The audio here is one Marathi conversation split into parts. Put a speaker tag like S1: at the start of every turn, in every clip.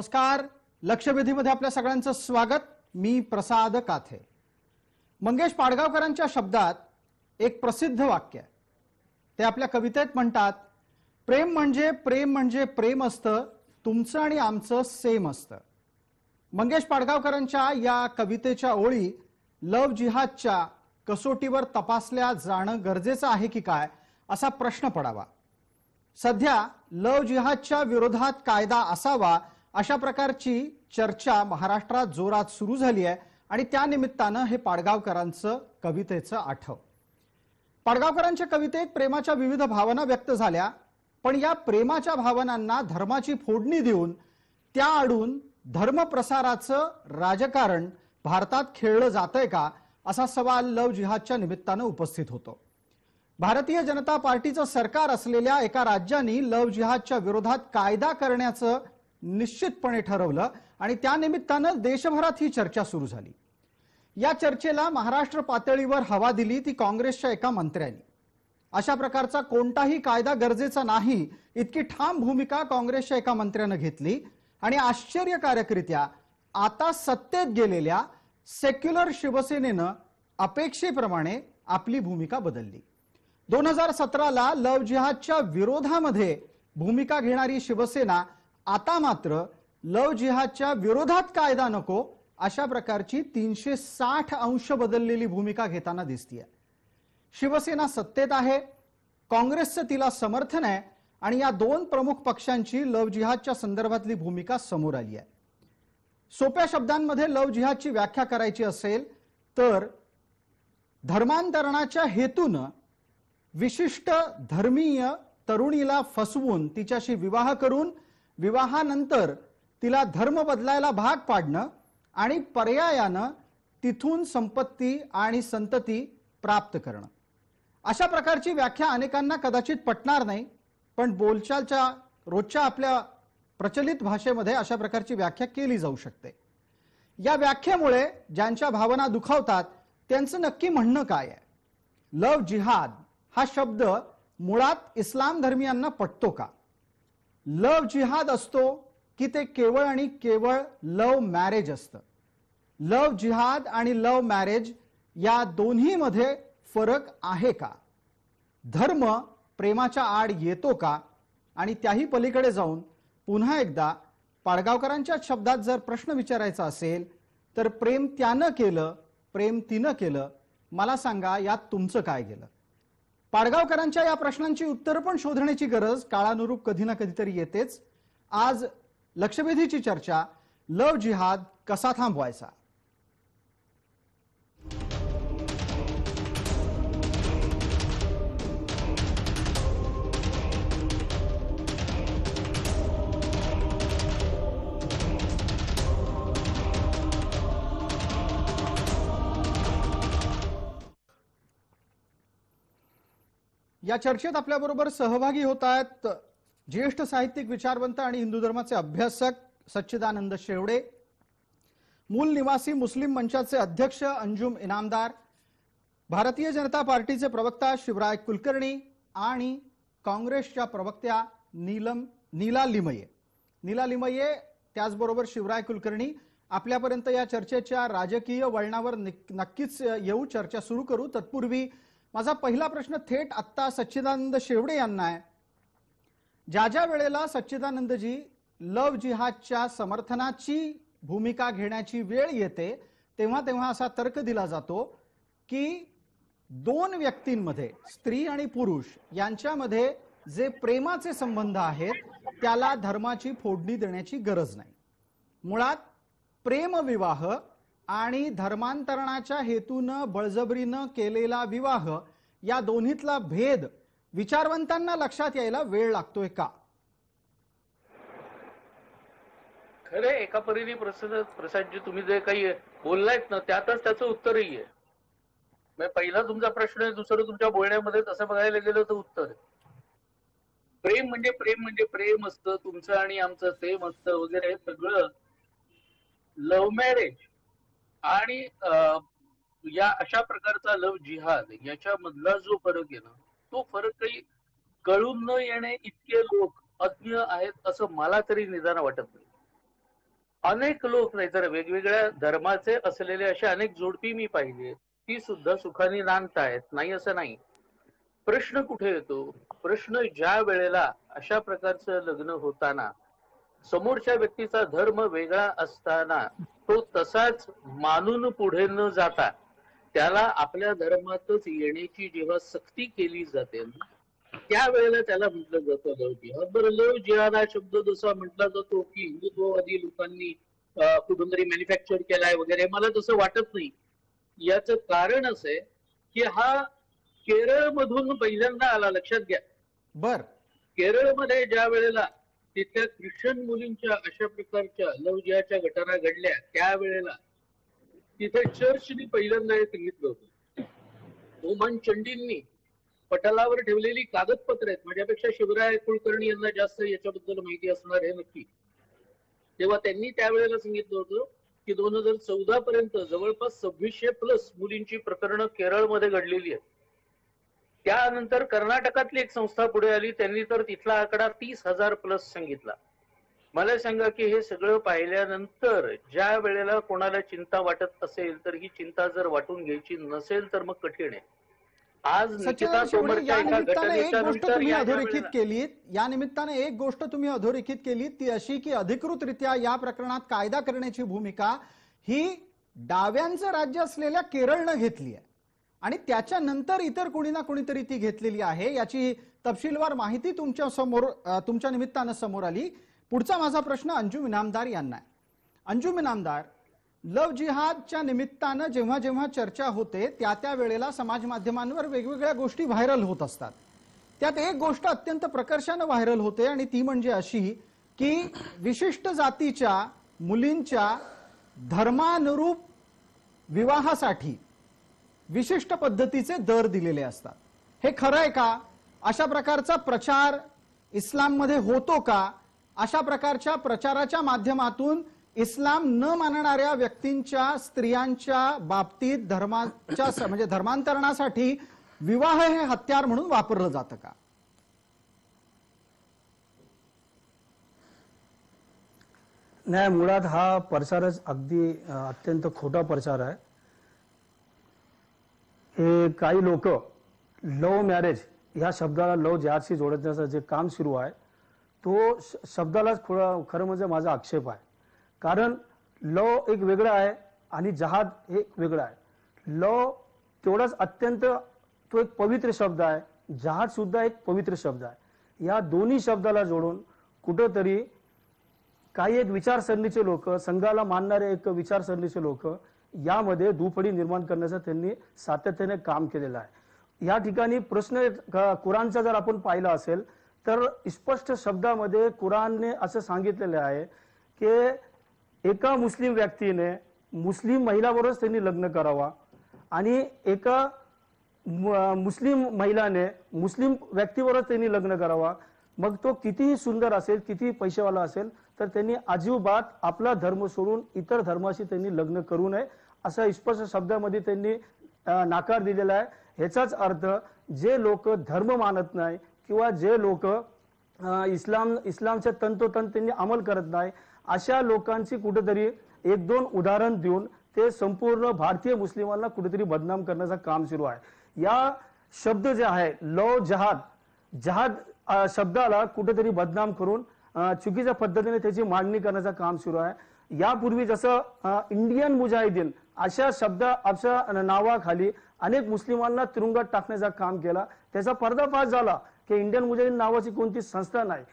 S1: नमस्कार. लक्षवेधीमध्ये आपल्या सगळ्यांचं स्वागत. मी प्रसाद काथे. मंगेश पाडगावकरांच्या शब्दात एक प्रसिद्ध वाक्य आहे. ते आपल्या कवितेत म्हणतात प्रेम म्हणजे प्रेम म्हणजे प्रेम असतं तुमचं आणि आमचं सेम असतं. मंगेश पाडगावकरांच्या या कवितेच्या ओळी लव जिहादच्या कसोटीवर तपासल्या जाणं गरजेचं आहे की काय असा प्रश्न पडावा. सध्या लव जिहादच्या विरोधात कायदा असावा अशा प्रकारची चर्चा महाराष्ट्रात जोरात सुरू झाली आहे आणि त्यानिमित्तानं हे पाडगावकरांचं कवितेचं आठव. पाडगावकरांच्या कवितेत प्रेमाच्या विविध भावना व्यक्त झाल्या पण या प्रेमाच्या भावनांना धर्माची फोडणी देऊन त्या आडून धर्मप्रसाराचं राजकारण भारतात खेळलं जातंय का असा सवाल लव जिहादच्या निमित्तानं उपस्थित होतो. भारतीय जनता पार्टीचं सरकार असलेल्या एका राज्याने लव जिहादच्या विरोधात कायदा करण्याचं निश्चितपणे ठरवलं आणि त्यानिमित्तानं देशभरात ही चर्चा सुरू झाली. या चर्चेला महाराष्ट्र पातळीवर हवा दिली ती काँग्रेसच्या एका मंत्र्यांनी. अशा प्रकारचा कोणताही कायदा गरजेचा नाही इतकी ठाम भूमिका काँग्रेसच्या एका मंत्र्यानं घेतली आणि आश्चर्यकारकरित्या आता सत्तेत गेलेल्या सेक्युलर शिवसेनेनं अपेक्षेप्रमाणे आपली भूमिका बदलली. दोन हजार सतराला लव जिहादच्या विरोधामध्ये भूमिका घेणारी शिवसेना आता मात्र लव जिहादच्या विरोधात कायदा नको अशा प्रकारची तीनशे साठ अंश बदललेली भूमिका घेताना दिसतीये. शिवसेना सत्तेत आहे काँग्रेसचं तिला समर्थन आहे आणि या दोन प्रमुख पक्षांची लव जिहादच्या संदर्भातली भूमिका समोर आली आहे. सोप्या शब्दांमध्ये लव जिहादची व्याख्या करायची असेल तर धर्मांतरणाच्या हेतून विशिष्ट धर्मीय तरुणीला फसवून तिच्याशी विवाह करून विवाहानंतर तिला धर्म बदलायला भाग पाडणं आणि पर्यायानं तिथून संपत्ती आणि संतती प्राप्त करणं. अशा प्रकारची व्याख्या अनेकांना कदाचित पटणार नाही पण बोलचालच्या रोजच्या आपल्या प्रचलित भाषेमध्ये अशा प्रकारची व्याख्या केली जाऊ शकते. या व्याख्येमुळे ज्यांच्या भावना दुखावतात त्यांचं नक्की म्हणणं काय आहे? लव जिहाद हा शब्द मुळात इस्लाम धर्मियांना पटतो का? लव जिहाद असतो की ते केवळ आणि केवळ लव मॅरेज असतं. लव जिहाद आणि लव मॅरेज या दोन्हीमध्ये फरक आहे का? धर्म प्रेमाच्या आड येतो का? आणि त्याही पलीकडे जाऊन पुन्हा एकदा पाडगावकरांच्या शब्दात जर प्रश्न विचारायचा असेल तर प्रेम त्यानं केलं प्रेम तिनं केलं मला सांगा यात तुमचं काय गेलं? पाडगावकरांच्या या प्रश्नांची उत्तरं पण शोधण्याची गरज काळानुरूप कधी ना कधीतरी येतेच. आज लक्षवेधीची चर्चा लव जिहाद कसा थांबवायचा? या चर्चेत आपल्याबरोबर सहभागी होत आहेत ज्येष्ठ साहित्यिक विचारवंत आणि हिंदू धर्माचे अभ्यासक सच्चिदानंद शेवडे मूल निवासी मुस्लिम मंचाचे अध्यक्ष अंजुम इनामदार भारतीय जनता पार्टीचे प्रवक्ता शिवराय कुलकर्णी आणि काँग्रेसच्या प्रवक्त्या नीलम नीला लिमये. नीला लिमये त्याचबरोबर शिवराय कुलकर्णी आपल्यापर्यंत या चर्चेच्या राजकीय वळणावर नक्कीच येऊ चर्चा सुरू करू. तत्पूर्वी माझा पहिला प्रश्न थेट आत्ता सच्चिदानंद शेवडे यांना आहे. ज्या ज्या वेळेला सच्चिदानंदजी लव जिहादच्या समर्थनाची भूमिका घेण्याची वेळ येते तेव्हा तेव्हा असा तर्क दिला जातो की दोन व्यक्तींमध्ये स्त्री आणि पुरुष यांच्यामध्ये जे प्रेमाचे संबंध आहेत त्याला धर्माची फोडणी देण्याची गरज नाही. मुळात प्रेमविवाह आणि धर्मांतरणाच्या हेतूनं बळजबरीनं केलेला विवाह या दोन्हीतला भेद विचारवंतांना लक्षात यायला वेळ लागतोय का?
S2: खरे एका परीने प्रसाद प्रसादजी तुम्ही जे काही बोललायत ना त्यातच त्याचं उत्तरही आहे. पहिला तुमचा प्रश्न आहे दुसरं तुमच्या बोलण्यामध्ये तसं बघायला गेलं तर उत्तर आहे. प्रेम म्हणजे प्रेम म्हणजे प्रेम असतं तुमचं आणि आमचं सेम असतं वगैरे हे सगळं लव्ह मॅरेज आणि या अशा प्रकारचा लव जिहाद याच्यामधला जो फरक आहे ना तो फरक काही कळून न येणे इतके लोक अज्ञ आहेत असं मला तरी निदान वाटत नाही. अनेक लोक नाही तर वेगवेगळ्या धर्माचे असलेले असे अनेक जोडपी मी पाहिले ती सुद्धा सुखाने नांदतायत नाही असं नाही. प्रश्न कुठे येतो? प्रश्न ज्या वेळेला अशा प्रकारचं लग्न होताना समोरच्या व्यक्तीचा धर्म वेगळा असताना तो तसाच मानून पुढे न जाता त्याला आपल्या धर्मातच येण्याची जेव्हा सक्ती केली जाते त्यावेळेला त्याला म्हटलं जातं लव जिहाद बरं लव जिहाद हा शब्द जसा म्हटला जातो की हिंदुत्ववादी लोकांनी कुठून तरी मॅन्युफॅक्चर केलाय वगैरे मला तसं वाटत नाही. याचं कारण असं आहे की हा केरळ मधून पहिल्यांदा आला लक्षात घ्या.
S1: बर.
S2: केरळमध्ये ज्या वेळेला तिथल्या ख्रिश्चन मुलींच्या अशा प्रकारच्या लव जिहाच्या घटना घडल्या त्यावेळेला तिथे चर्चनी पहिल्यांदा हे सांगितलं होतं ओमान चंडींनी पटलावर ठेवलेली कागदपत्र आहेत. माझ्यापेक्षा शिवराय कुलकर्णी यांना जास्त याच्याबद्दल माहिती असणार हे नक्की. तेव्हा त्यांनी त्यावेळेला सांगितलं होतं की दोन हजार चौदा पर्यंत जवळपास सव्वीसशे प्लस मुलींची प्रकरणं केरळमध्ये घडलेली आहेत. त्यानंतर कर्नाटकातली एक संस्था पुढे आली त्यांनी तर तिथला आकडा तीस हजार प्लस सांगितला. मला सांगा की हे सगळं पाहिल्यानंतर ज्या वेळेला कोणाला चिंता वाटत असेल तर ही चिंता जर वाटून घ्यायची नसेल तर मग कठीण आहे. आज
S1: अधोरेखित केलीत या निमित्ताने एक गोष्ट तुम्ही अधोरेखित केलीत ती अशी की अधिकृतरित्या या प्रकरणात कायदा करण्याची भूमिका ही डाव्यांचं राज्य असलेल्या केरळनं घेतली आहे. आणि त्याच्यानंतर इतर कोणी ना कोणीतरी ती घेतलेली आहे याची तपशीलवार माहिती तुमच्यासमोर तुमच्या निमित्तानं समोर आली. पुढचा माझा प्रश्न अंजुम इनामदार यांना आहे. अंजुम इनामदार लव जिहादच्या निमित्तानं जेव्हा जेव्हा चर्चा होते त्या त्या वेळेला समाज माध्यमांवर वेगवेगळ्या गोष्टी व्हायरल होत असतात. त्यात एक गोष्ट अत्यंत प्रकर्षानं व्हायरल होते आणि ती म्हणजे अशी की विशिष्ट जातीच्या मुलींच्या धर्मानुरूप विवाहासाठी विशिष्ट पद्धतीचे दर दिलेले असतात. हे खरं आहे का? अशा प्रकारचा प्रचार इस्लाममध्ये होतो का? अशा प्रकारच्या प्रचाराच्या माध्यमातून इस्लाम न मानणाऱ्या व्यक्तींच्या स्त्रियांच्या बाबतीत धर्माच्या म्हणजे धर्मांतरणासाठी विवाह हे हत्यार म्हणून वापरलं जातं का?
S3: नाही मुळात हा प्रचारच अगदी अत्यंत खोटा प्रचार आहे. काही लोक लव मॅरेज ह्या शब्दाला लव जहाजशी जोडण्याचं जे काम सुरू आहे तो श- शब्दालाच खरं म्हणजे माझा आक्षेप आहे. कारण लव एक वेगळं आहे आणि जहाज हे वेगळं आहे. लव तेवढाच अत्यंत तो एक पवित्र शब्द आहे. जहाज सुद्धा एक पवित्र शब्द आहे. या दोन्ही शब्दाला जोडून कुठंतरी काही एक विचारसरणीचे लोक संघाला मानणारे एक विचारसरणीचे लोक यामध्ये दुफडी निर्माण करण्याचं त्यांनी सातत्याने काम केलेलं आहे. या ठिकाणी प्रश्न कुराणचा जर आपण पाहिला असेल तर स्पष्ट शब्दामध्ये कुराणने असं सांगितलेलं आहे की एका मुस्लिम व्यक्तीने मुस्लिम महिलाबरोबरच त्यांनी लग्न करावा आणि एका मुस्लिम महिलाने मुस्लिम व्यक्तीवरच त्यांनी लग्न करावा. मग तो कितीही सुंदर असेल कितीही पैसेवाला असेल तर त्यांनी अजिबात आपला धर्म सोडून इतर धर्माशी त्यांनी लग्न करू नये. असा स्पष्ट शब्दामध्ये त्यांनी नाकार दिलेला आहे. ह्याचाच अर्थ जे लोक धर्म मानत नाही किंवा जे लोक इस्लाम इस्लामच्या तंतोतंत त्यांनी अंमल करत नाही अशा लोकांची कुठेतरी एक दोन उदाहरण देऊन ते संपूर्ण भारतीय मुस्लिमांना कुठेतरी बदनाम करण्याचं काम सुरू आहे. या शब्द जे आहे लव जहाद जहाद शब्दाला कुठेतरी बदनाम करून चुकीच्या पद्धतीने त्याची मांडणी करण्याचं काम सुरू आहे. यापूर्वी जसं इंडियन मुजाहिदीन अशा शब्द अशा नावाखाली अनेक मुस्लिमांना तुरुंगात टाकण्याचं काम केला. त्याचा पर्दाफाश झाला की इंडियन मुजाहिदीन नावाची कोणती संस्था नाही.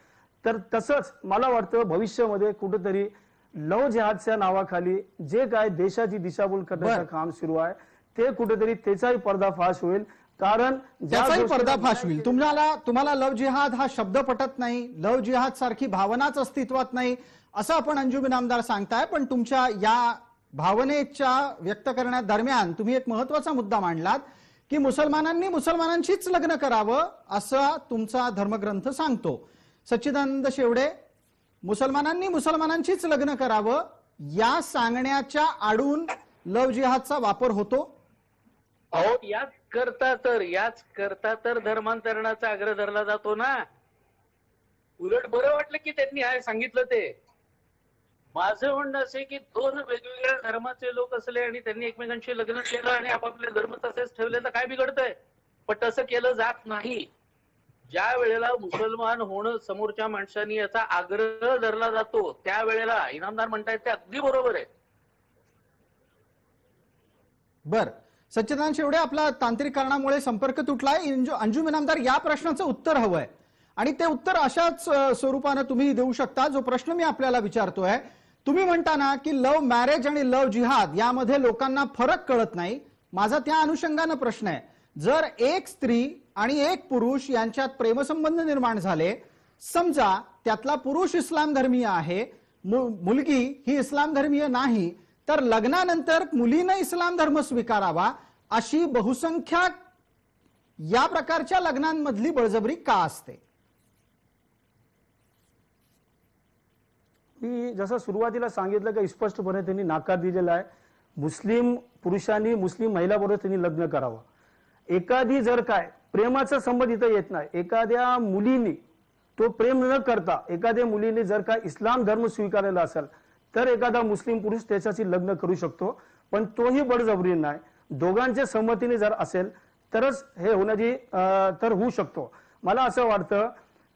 S3: तर तसंच मला वाटतं भविष्यामध्ये कुठेतरी लव जिहादच्या नावाखाली जे काय देशाची दिशाभूल करण्याचं. काम सुरू आहे ते कुठेतरी त्याचाही पर्दाफाश होईल. कारण
S1: त्याचाही पर्दाफाश होईल. तुम्हाला तुम्हाला लव जिहाद हा शब्द पटत नाही. लव जिहाद सारखी भावनाच अस्तित्वात नाही असं आपण अंजुम इनामदार सांगताय. पण तुमच्या या भावनेच्या व्यक्त करण्यादरम्यान तुम्ही एक महत्त्वाचा मुद्दा मांडलात की मुसलमानांनी मुसलमानांशीच लग्न करावं असा तुमचा धर्मग्रंथ सांगतो. सच्चिदानंद शेवडे मुसलमानांनी मुसलमानांशीच लग्न करावं या सांगण्याच्या आडून लव जिहादचा वापर होतो?
S2: अहो याच करता तर याच करता तर धर्मांतरणाचा आग्रह धरला जातो ना. उलट बरं वाटलं की त्यांनी हाय सांगितलं ते. माझं म्हणणं असे की दोन वेगवेगळ्या धर्माचे लोक असले आणि त्यांनी एकमेकांशी लग्न केलं आणि आपापले धर्म तसेच ठेवले तर काय बिघडतंय? पण तसं केलं जात नाही. ज्या वेळेला मुसलमान होणं समोरच्या माणसांनी याचा आग्रह धरला जातो त्यावेळेला इनामदार म्हणतायत ते अगदी बरोबर आहे.
S1: बर. सच्चिदानंद शेवडे आपला तांत्रिक कारणामुळे संपर्क तुटलाय. अंजुम इनामदार या प्रश्नाचं उत्तर हवंय. आणि ते उत्तर अशाच स्वरूपानं तुम्ही देऊ शकता. जो प्रश्न मी आपल्याला विचारतोय तुम्ही म्हणता ना की लव्ह मॅरेज आणि लव्ह जिहाद यामध्ये लोकांना फरक कळत नाही. माझा त्या अनुषंगानं प्रश्न आहे. जर एक स्त्री आणि एक पुरुष यांच्यात प्रेमसंबंध निर्माण झाले समजा त्यातला पुरुष इस्लाम धर्मीय आहे मु- मुलगी ही इस्लाम धर्मीय नाही तर लग्नानंतर मुलीनं इस्लाम धर्म स्वीकारावा अशी बहुसंख्या या प्रकारच्या लग्नांमधली बळजबरी का असते?
S3: मी जसं सुरुवातीला सांगितलं की स्पष्टपणे त्यांनी नाकार दिलेला आहे. मुस्लिम पुरुषांनी मुस्लिम महिलाबरोबर त्यांनी लग्न करावं. एखादी जर काय प्रेमाचा संबंध इथं येत नाही. एखाद्या मुलीने तो प्रेम न करता एखाद्या मुलीने जर काय इस्लाम धर्म स्वीकारलेला असेल तर एखादा मुस्लिम पुरुष त्याच्याशी लग्न करू शकतो. पण तोही बडजबरी नाही. दोघांच्या संमतीने जर असेल तरच हे होण्याची तर होऊ शकतो. मला असं वाटतं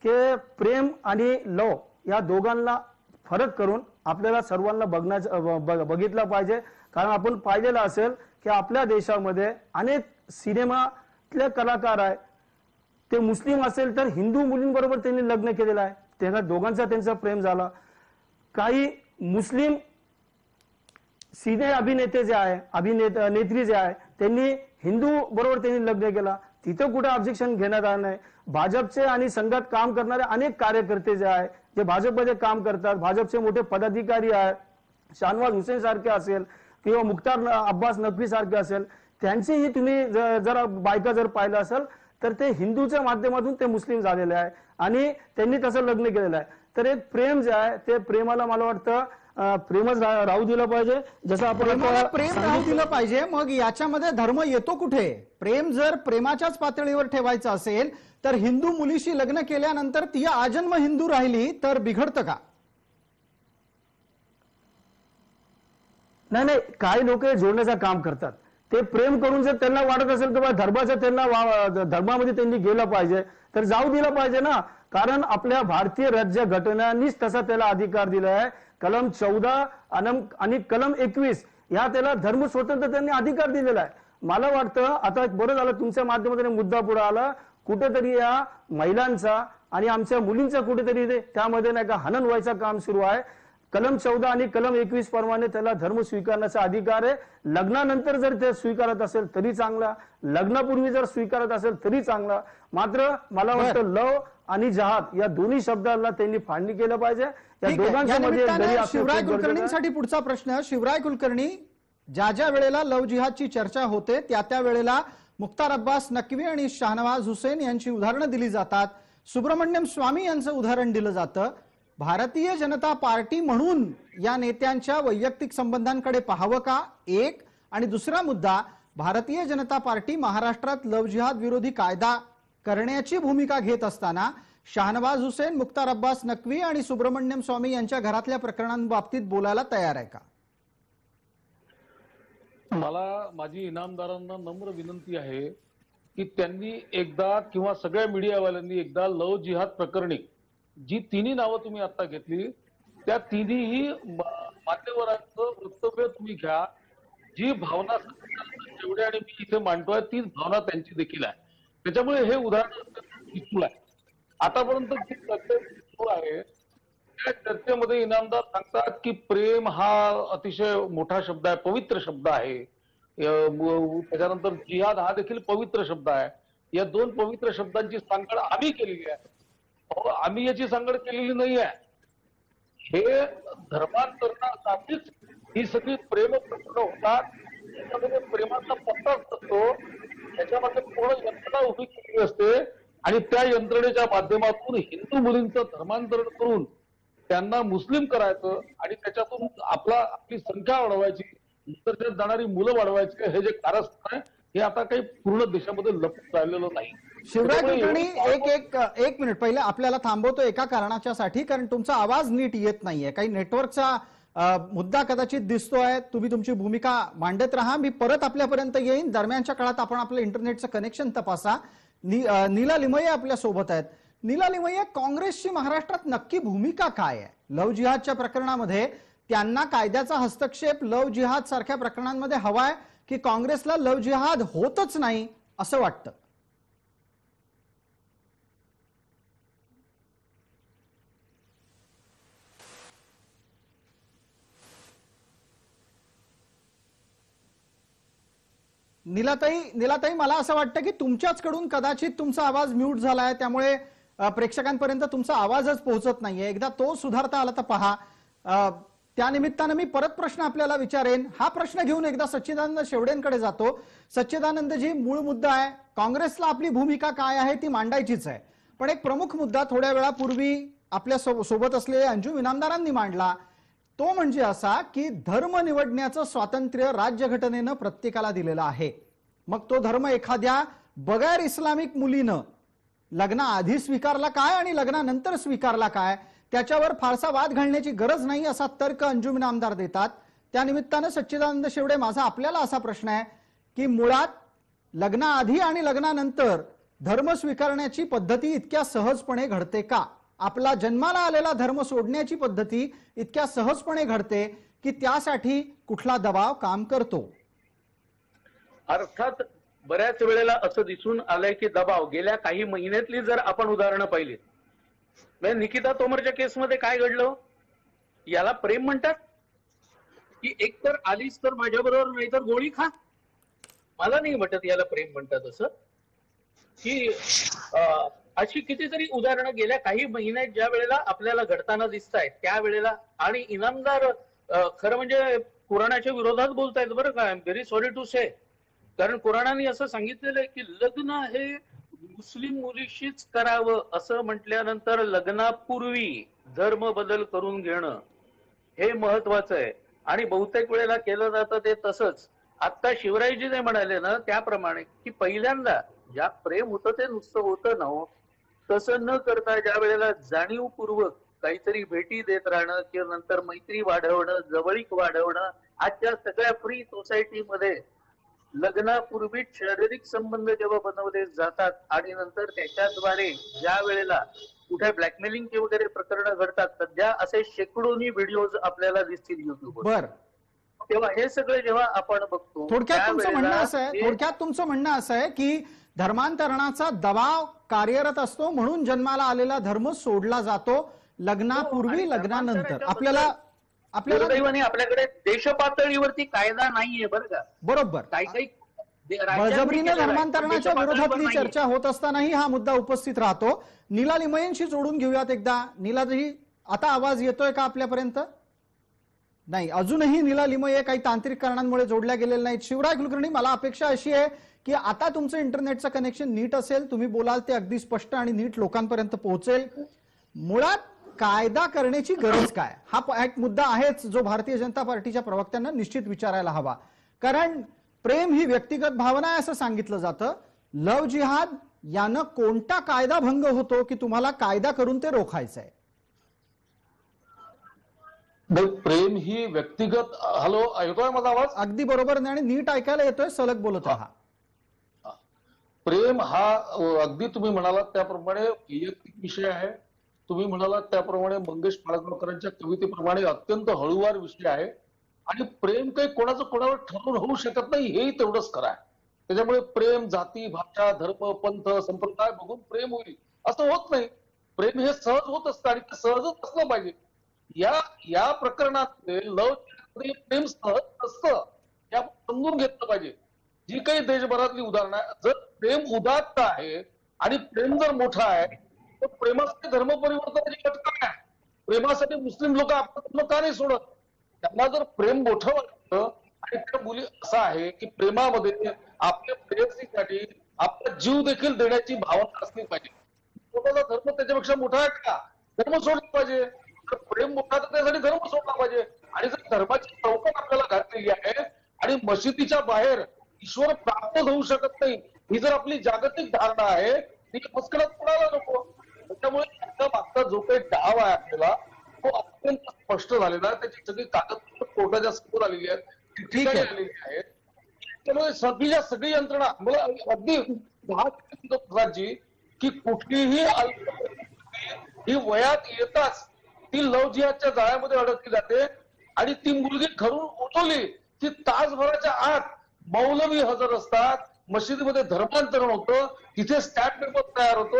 S3: की प्रेम आणि लव या दोघांना फरक करून आपल्याला सर्वांना बघण्याचं बघितलं पाहिजे. कारण आपण पाहिलेलं असेल की आपल्या देशामध्ये अनेक सिनेमातले कलाकार आहे ते मुस्लिम असेल तर हिंदू मुलींबरोबर त्यांनी लग्न केलेलं आहे. त्यांना दोघांचा त्यांचा प्रेम झाला. काही मुस्लिम सिने अभिनेते जे आहे अभिनेते नेत्री जे आहे त्यांनी हिंदू बरोबर त्यांनी लग्न केला. तिथं कुठं ऑब्जेक्शन घेण्यात आलं नाही. भाजपचे आणि संघात काम करणारे अनेक कार्यकर्ते जे आहे जे भाजपमध्ये काम करतात भाजपचे मोठे पदाधिकारी आहेत शानवाज हुसेन सारखे असेल किंवा मुख्तार न- अब्बास नक्वी सारखे असेल त्यांचीही तुम्ही जरा बायका जर पाहिलं असेल तर ते हिंदूच्या माध्यमातून ते मुस्लिम झालेले आहे. आणि त्यांनी तसं लग्न केलेलं आहे. तर एक प्रेम जे आहे ते प्रेमाला मला वाटतं प्रेमच राहू दिलं पाहिजे. जसं आपण
S1: प्रेम राहू दिलं पाहिजे. मग याच्यामध्ये धर्म येतो कुठे? प्रेम जर प्रेमाच्याच पातळीवर ठेवायचं असेल तर हिंदू मुलीशी लग्न केल्यानंतर ती आजन्म हिंदू राहिली तर बिघडतं का?
S3: नाही नाही काही लोक जोडण्याचं काम करतात. ते प्रेम करून जर त्यांना वाटत असेल की बा धर्माचं त्यांना धर्मामध्ये त्यांनी गेलं पाहिजे तर जाऊ दिलं पाहिजे ना. कारण आपल्या भारतीय राज्य घटनांनीच तसा त्याला अधिकार दिला आहे कलम चौदा आणि कलम एकवीस या त्याला धर्म स्वतंत्र त्यांनी अधिकार दिलेला आहे मला वाटतं आता बरं झालं तुमच्या माध्यमातून मुद्दा पुढे आला. कुठेतरी या महिलांचा आणि आमच्या मुलींचा कुठेतरी त्यामध्ये नाही का हनन व्हायचं काम सुरू आहे. कलम चौदा आणि कलम एकवीस प्रमाणे त्याला धर्म स्वीकारण्याचा अधिकार आहे. लग्नानंतर जर ते स्वीकारत असेल तरी चांगला. लग्नापूर्वी जर स्वीकारत असेल तरी चांगला. मात्र मला वाटतं लव आणि जहाद या दोन्ही शब्दांना त्यांनी फाळणी केलं पाहिजे. या दोघांच्या
S1: शिवराय. कुलकर्णींसाठी पुढचा प्रश्न शिवराय कुलकर्णी ज्या ज्या वेळेला लव जिहादची चर्चा होते त्या त्या वेळेला मुख्तार अब्बास नक्वी आणि शाहनवाज हुसेन यांची उदाहरणं दिली जातात. सुब्रमण्यम स्वामी यांचं उदाहरण दिलं जातं. भारतीय जनता पार्टी म्हणून या नेत्यांच्या वैयक्तिक संबंधांकडे पाहावं का? एक. आणि दुसरा मुद्दा भारतीय जनता पार्टी महाराष्ट्रात लव जिहाद विरोधी कायदा करण्याची भूमिका घेत असताना शाहनवाज हुसेन मुख्तार अब्बास नक्वी आणि सुब्रमण्यम स्वामी यांच्या घरातल्या प्रकरणांबाबतीत बोलायला तयार आहे का?
S2: मला माझी इनामदारांना नम्र विनंती आहे की त्यांनी एकदा किंवा सगळ्या मीडियावाल्यांनी एकदा लव जिहाद प्रकरणी जी तिन्ही नावं तुम्ही आता घेतली त्या तिन्ही मान्यवरांचं वक्तव्य तुम्ही घ्या. जी भावना जेवढे आणि मी इथे मांडतोय तीच भावना त्यांची देखील आहे. त्याच्यामुळे हे उदाहरण अत्यंत आहे आतापर्यंत जी चर्चा पिस्तूल आहे त्या चर्चेमध्ये इनामदार सांगतात की प्रेम हा अतिशय मोठा शब्द आहे पवित्र शब्द आहे. त्याच्यानंतर जिहाद हा देखील पवित्र शब्द आहे. या दोन पवित्र शब्दांची सांगड आम्ही केलेली आहे. आम्ही याची सांगड केलेली नाही आहे. हे धर्मांतरणासाठीच ही सगळी प्रेम प्रकरण होतात. त्याच्यामध्ये प्रेमाचा पत्ता असतो त्याच्यामध्ये पूर्ण यंत्रणा उभी केलेली असते आणि त्या यंत्रणेच्या माध्यमातून हिंदू मुलींचं धर्मांतरण करून त्यांना मुस्लिम करायचं आणि त्याच्यातून आपला आपली संख्या वाढवायची नंतर जाणारी मुलं वाढवायची हे जे कारस्थान आहे हे आता काही पूर्ण देशामध्ये लपून राहिलेलं नाही.
S1: कुलकर्णी
S2: एवढं-
S1: एक एक एक मिनिट. पहिले आपल्याला थांबवतो एका कारणाच्या साठी कारण तुमचा आवाज नीट येत नाहीये. काही नेटवर्कचा मुद्दा कदाचित दिसतोय तुम्ही तुमची भूमिका मांडत राहा. मी परत आपल्यापर्यंत येईन. दरम्यानच्या काळात आपण आपलं इंटरनेटचं कनेक्शन तपासा. नि- नीला लिमये आपल्यासोबत आहेत. नीला लिमये काँग्रेसची महाराष्ट्रात नक्की भूमिका काय आहे? लव जिहादच्या प्रकरणामध्ये त्यांना कायद्याचा हस्तक्षेप लव जिहाद सारख्या प्रकरणांमध्ये हवाय की काँग्रेसला लव जिहाद होतच नाही असं वाटतं. निलाताई निलाताई मला असं वाटतं की तुमच्याच कडून कदाचित तुमचा आवाज म्यूट झालाय त्यामुळे प्रेक्षकांपर्यंत तुमचा आवाजच पोहोचत नाहीये. एकदा तो सुधारता आला तर पहा. त्यानिमित्तानं त्या निमित्तानं मी परत प्रश्न आपल्याला विचारेन. हा प्रश्न घेऊन एकदा सच्चिदानंद शेवडेंकडे जातो. सच्चिदानंदजी मूळ मुद्दा आहे काँग्रेसला आपली भूमिका काय आहे ती मांडायचीच आहे. पण एक प्रमुख मुद्दा थोड्या वेळापूर्वी आपल्या सो- सोबत असलेल्या अंजू इनामदारांनी मांडला. तो म्हणजे असा की धर्म निवडण्याचं स्वातंत्र्य राज्यघटनेनं प्रत्येकाला दिलेलं आहे. मग तो धर्म एखाद्या बगैर इस्लामिक मुलीनं लग्नाआधी स्वीकारला काय आणि लग्नानंतर स्वीकारला काय त्याच्यावर फारसा वाद घालण्याची गरज नाही असा तर्क अंजुमिन आमदार देतात. त्यानिमित्तानं सच्चिदानंद शेवडे माझा आपल्याला असा प्रश्न आहे की मुळात लग्नाआधी आणि लग्नानंतर धर्म स्वीकारण्याची पद्धती इतक्या सहजपणे घडते का? आपला जन्माला आलेला धर्म सोडण्याची पद्धती इतक्या सहजपणे घडते की त्यासाठी कुठला दबाव काम करतो.
S2: अर्थात बऱ्याच वेळेला असं दिसून आलंय की दबाव. गेल्या काही महिन्यातली जर आपण उदाहरणं पाहिली म्हणजे निकिता तोमरच्या केसमध्ये काय घडलं? याला प्रेम म्हणतात? की एक तर आलीस तर माझ्याबरोबर नाही तर गोळी खा. मला नाही वाटत याला प्रेम म्हणतात असं. की अं, अशी कितीतरी उदाहरणं गेल्या काही महिन्यात ज्या वेळेला आपल्याला घडताना दिसत आहेत त्यावेळेला आणि इनामदार खरं म्हणजे कुराणाच्या विरोधात बोलतायत बरं का व्हेरी सॉरी टू से कारण कुराणाने असं सांगितलेलं आहे की लग्न हे मुस्लिम मुलीशीच करावं असं म्हटल्यानंतर लग्नापूर्वी धर्म बदल करून घेणं हे महत्वाचं आहे. आणि बहुतेक वेळेला केलं जातं ते तसंच. आता शिवरायजी जे म्हणाले ना त्याप्रमाणे की पहिल्यांदा ज्या प्रेम होतं ते नुसतं होतं ना हो. तसं न करता ज्या वेळेला जाणीवपूर्वक काहीतरी भेटी देत राहणं किंवा नंतर मैत्री वाढवणं जवळीक वाढवणं आजच्या सगळ्या फ्री सोसायटीमध्ये लग्नापूर्वी शारीरिक संबंध जेव्हा बनवले जातात आणि नंतर त्याच्याद्वारे ज्या वेळेला कुठे ब्लॅकमेलिंगची वगैरे प्रकरणं घडतात सध्या असे शेकडोनी व्हिडिओज आपल्याला दिसतील युट्यूबवर तेव्हा हे सगळे जेव्हा आपण बघतो
S1: थोडक्यात तुमचं म्हणणं असं आहे थोडक्यात तुमचं म्हणणं असं आहे की धर्मांतरणाचा दबाव कार्यरत असतो म्हणून जन्माला आलेला धर्म सोडला जातो लग्नापूर्वी लग्नानंतर. आपल्याला आपल्याला
S2: दुर्दैवाने आपल्याकडे देशपातळीवरती कायदा नाहीये बरं का.
S1: बरोबर.
S2: काही काही
S1: बळजबरीने धर्मांतरणाच्या विरोधातली. चर्चा होत असतानाही हा मुद्दा उपस्थित राहतो. नीला लिमयेंशी जोडून घेऊयात एकदा. नीलाजी आता आवाज येतोय का आपल्यापर्यंत? नाही अजूनही नीला लिमये काही तांत्रिक कारणांमुळे जोडल्या गेलेल्या नाहीत. शिवराय कुलकर्णी मला अपेक्षा अशी आहे की आता तुमचं इंटरनेटचं कनेक्शन नीट असेल तुम्ही बोलाल ते अगदी स्पष्ट आणि नीट लोकांपर्यंत पोहोचेल. मुळात कायदा करण्याची गरज काय? हा एक मुद्दा आहेच जो भारतीय जनता पार्टीच्या प्रवक्त्यांना निश्चित विचारायला हवा. कारण प्रेम ही व्यक्तिगत भावना आहे असं सांगितलं जातं. लव जिहाद यानं कोणता कायदा भंग होतो की तुम्हाला कायदा करून ते रोखायचं आहे
S4: प्रेम ही व्यक्तिगत हॅलो येतोय माझा आवाज?
S1: अगदी बरोबर नाही आणि नीट ऐकायला येतोय सलग बोलत राहा.
S4: प्रेम हा अगदी तुम्ही म्हणालात त्याप्रमाणे वैयक्तिक विषय आहे. तुम्ही म्हणालात त्याप्रमाणे मंगेश पाडगावकरांच्या कवितेप्रमाणे अत्यंत हळूवार विषय आहे. आणि प्रेम काही कोणाचं कोणावर ठरवून होऊ शकत नाही हेही तेवढंच खरं आहे. त्याच्यामुळे प्रेम जाती भाषा धर्म पंथ संप्रदाय बघून प्रेम होईल. असं होत नाही. प्रेम हे सहज होत असतं आणि ते सहजच असलं पाहिजे. या या प्रकरणातले लव प्रेम सहज नसतं समजून घेतलं पाहिजे. जी काही देशभरातली उदाहरणं आहे जर प्रेम उदात्त आहे आणि प्रेम जर मोठा आहे तर प्रेमासाठी धर्म परिवर्तनाची अट काय आहे? प्रेमासाठी मुस्लिम लोक आपलं का नाही सोडत? त्यांना जर प्रेम मोठं वाटतं आणि त्या मुली असं आहे की प्रेमामध्ये आपल्या प्रेयसीसाठी आपला जीव देखील देण्याची भावना असली पाहिजे. स्वतःचा धर्म त्याच्यापेक्षा मोठा आहे का? धर्म सोडला पाहिजे. प्रेम मोठा तर त्यासाठी धर्म सोडला पाहिजे. आणि जर धर्माची चौकट आपल्याला घातलेली आहे आणि मशिदीच्या बाहेर ईश्वर प्राप्त होऊ शकत नाही ही जर आपली जागतिक धारणा आहे ती मस्करात पडायला नको? त्याच्यामुळे त्याच्या मागचा जो काही डाव आहे आपल्याला तो अत्यंत स्पष्ट झालेलं आहे. त्याची सगळी कागदपत्र कोर्टाच्या समोर आलेली आहेत
S1: आहे.
S4: आलेली आहेत. त्यामुळे सगळीच्या सगळी यंत्रणा मला अगदी प्रसादजी की कुठलीही ही वयात येताच ती लव जिहादच्या जाळ्यामध्ये अडकली जाते आणि ती मुलगी खरून उठवली की तासभराच्या आत मौलवी हजर असतात मशिदीमध्ये धर्मांतरण होतं तिथे स्टॅम्प पेपर तयार होतो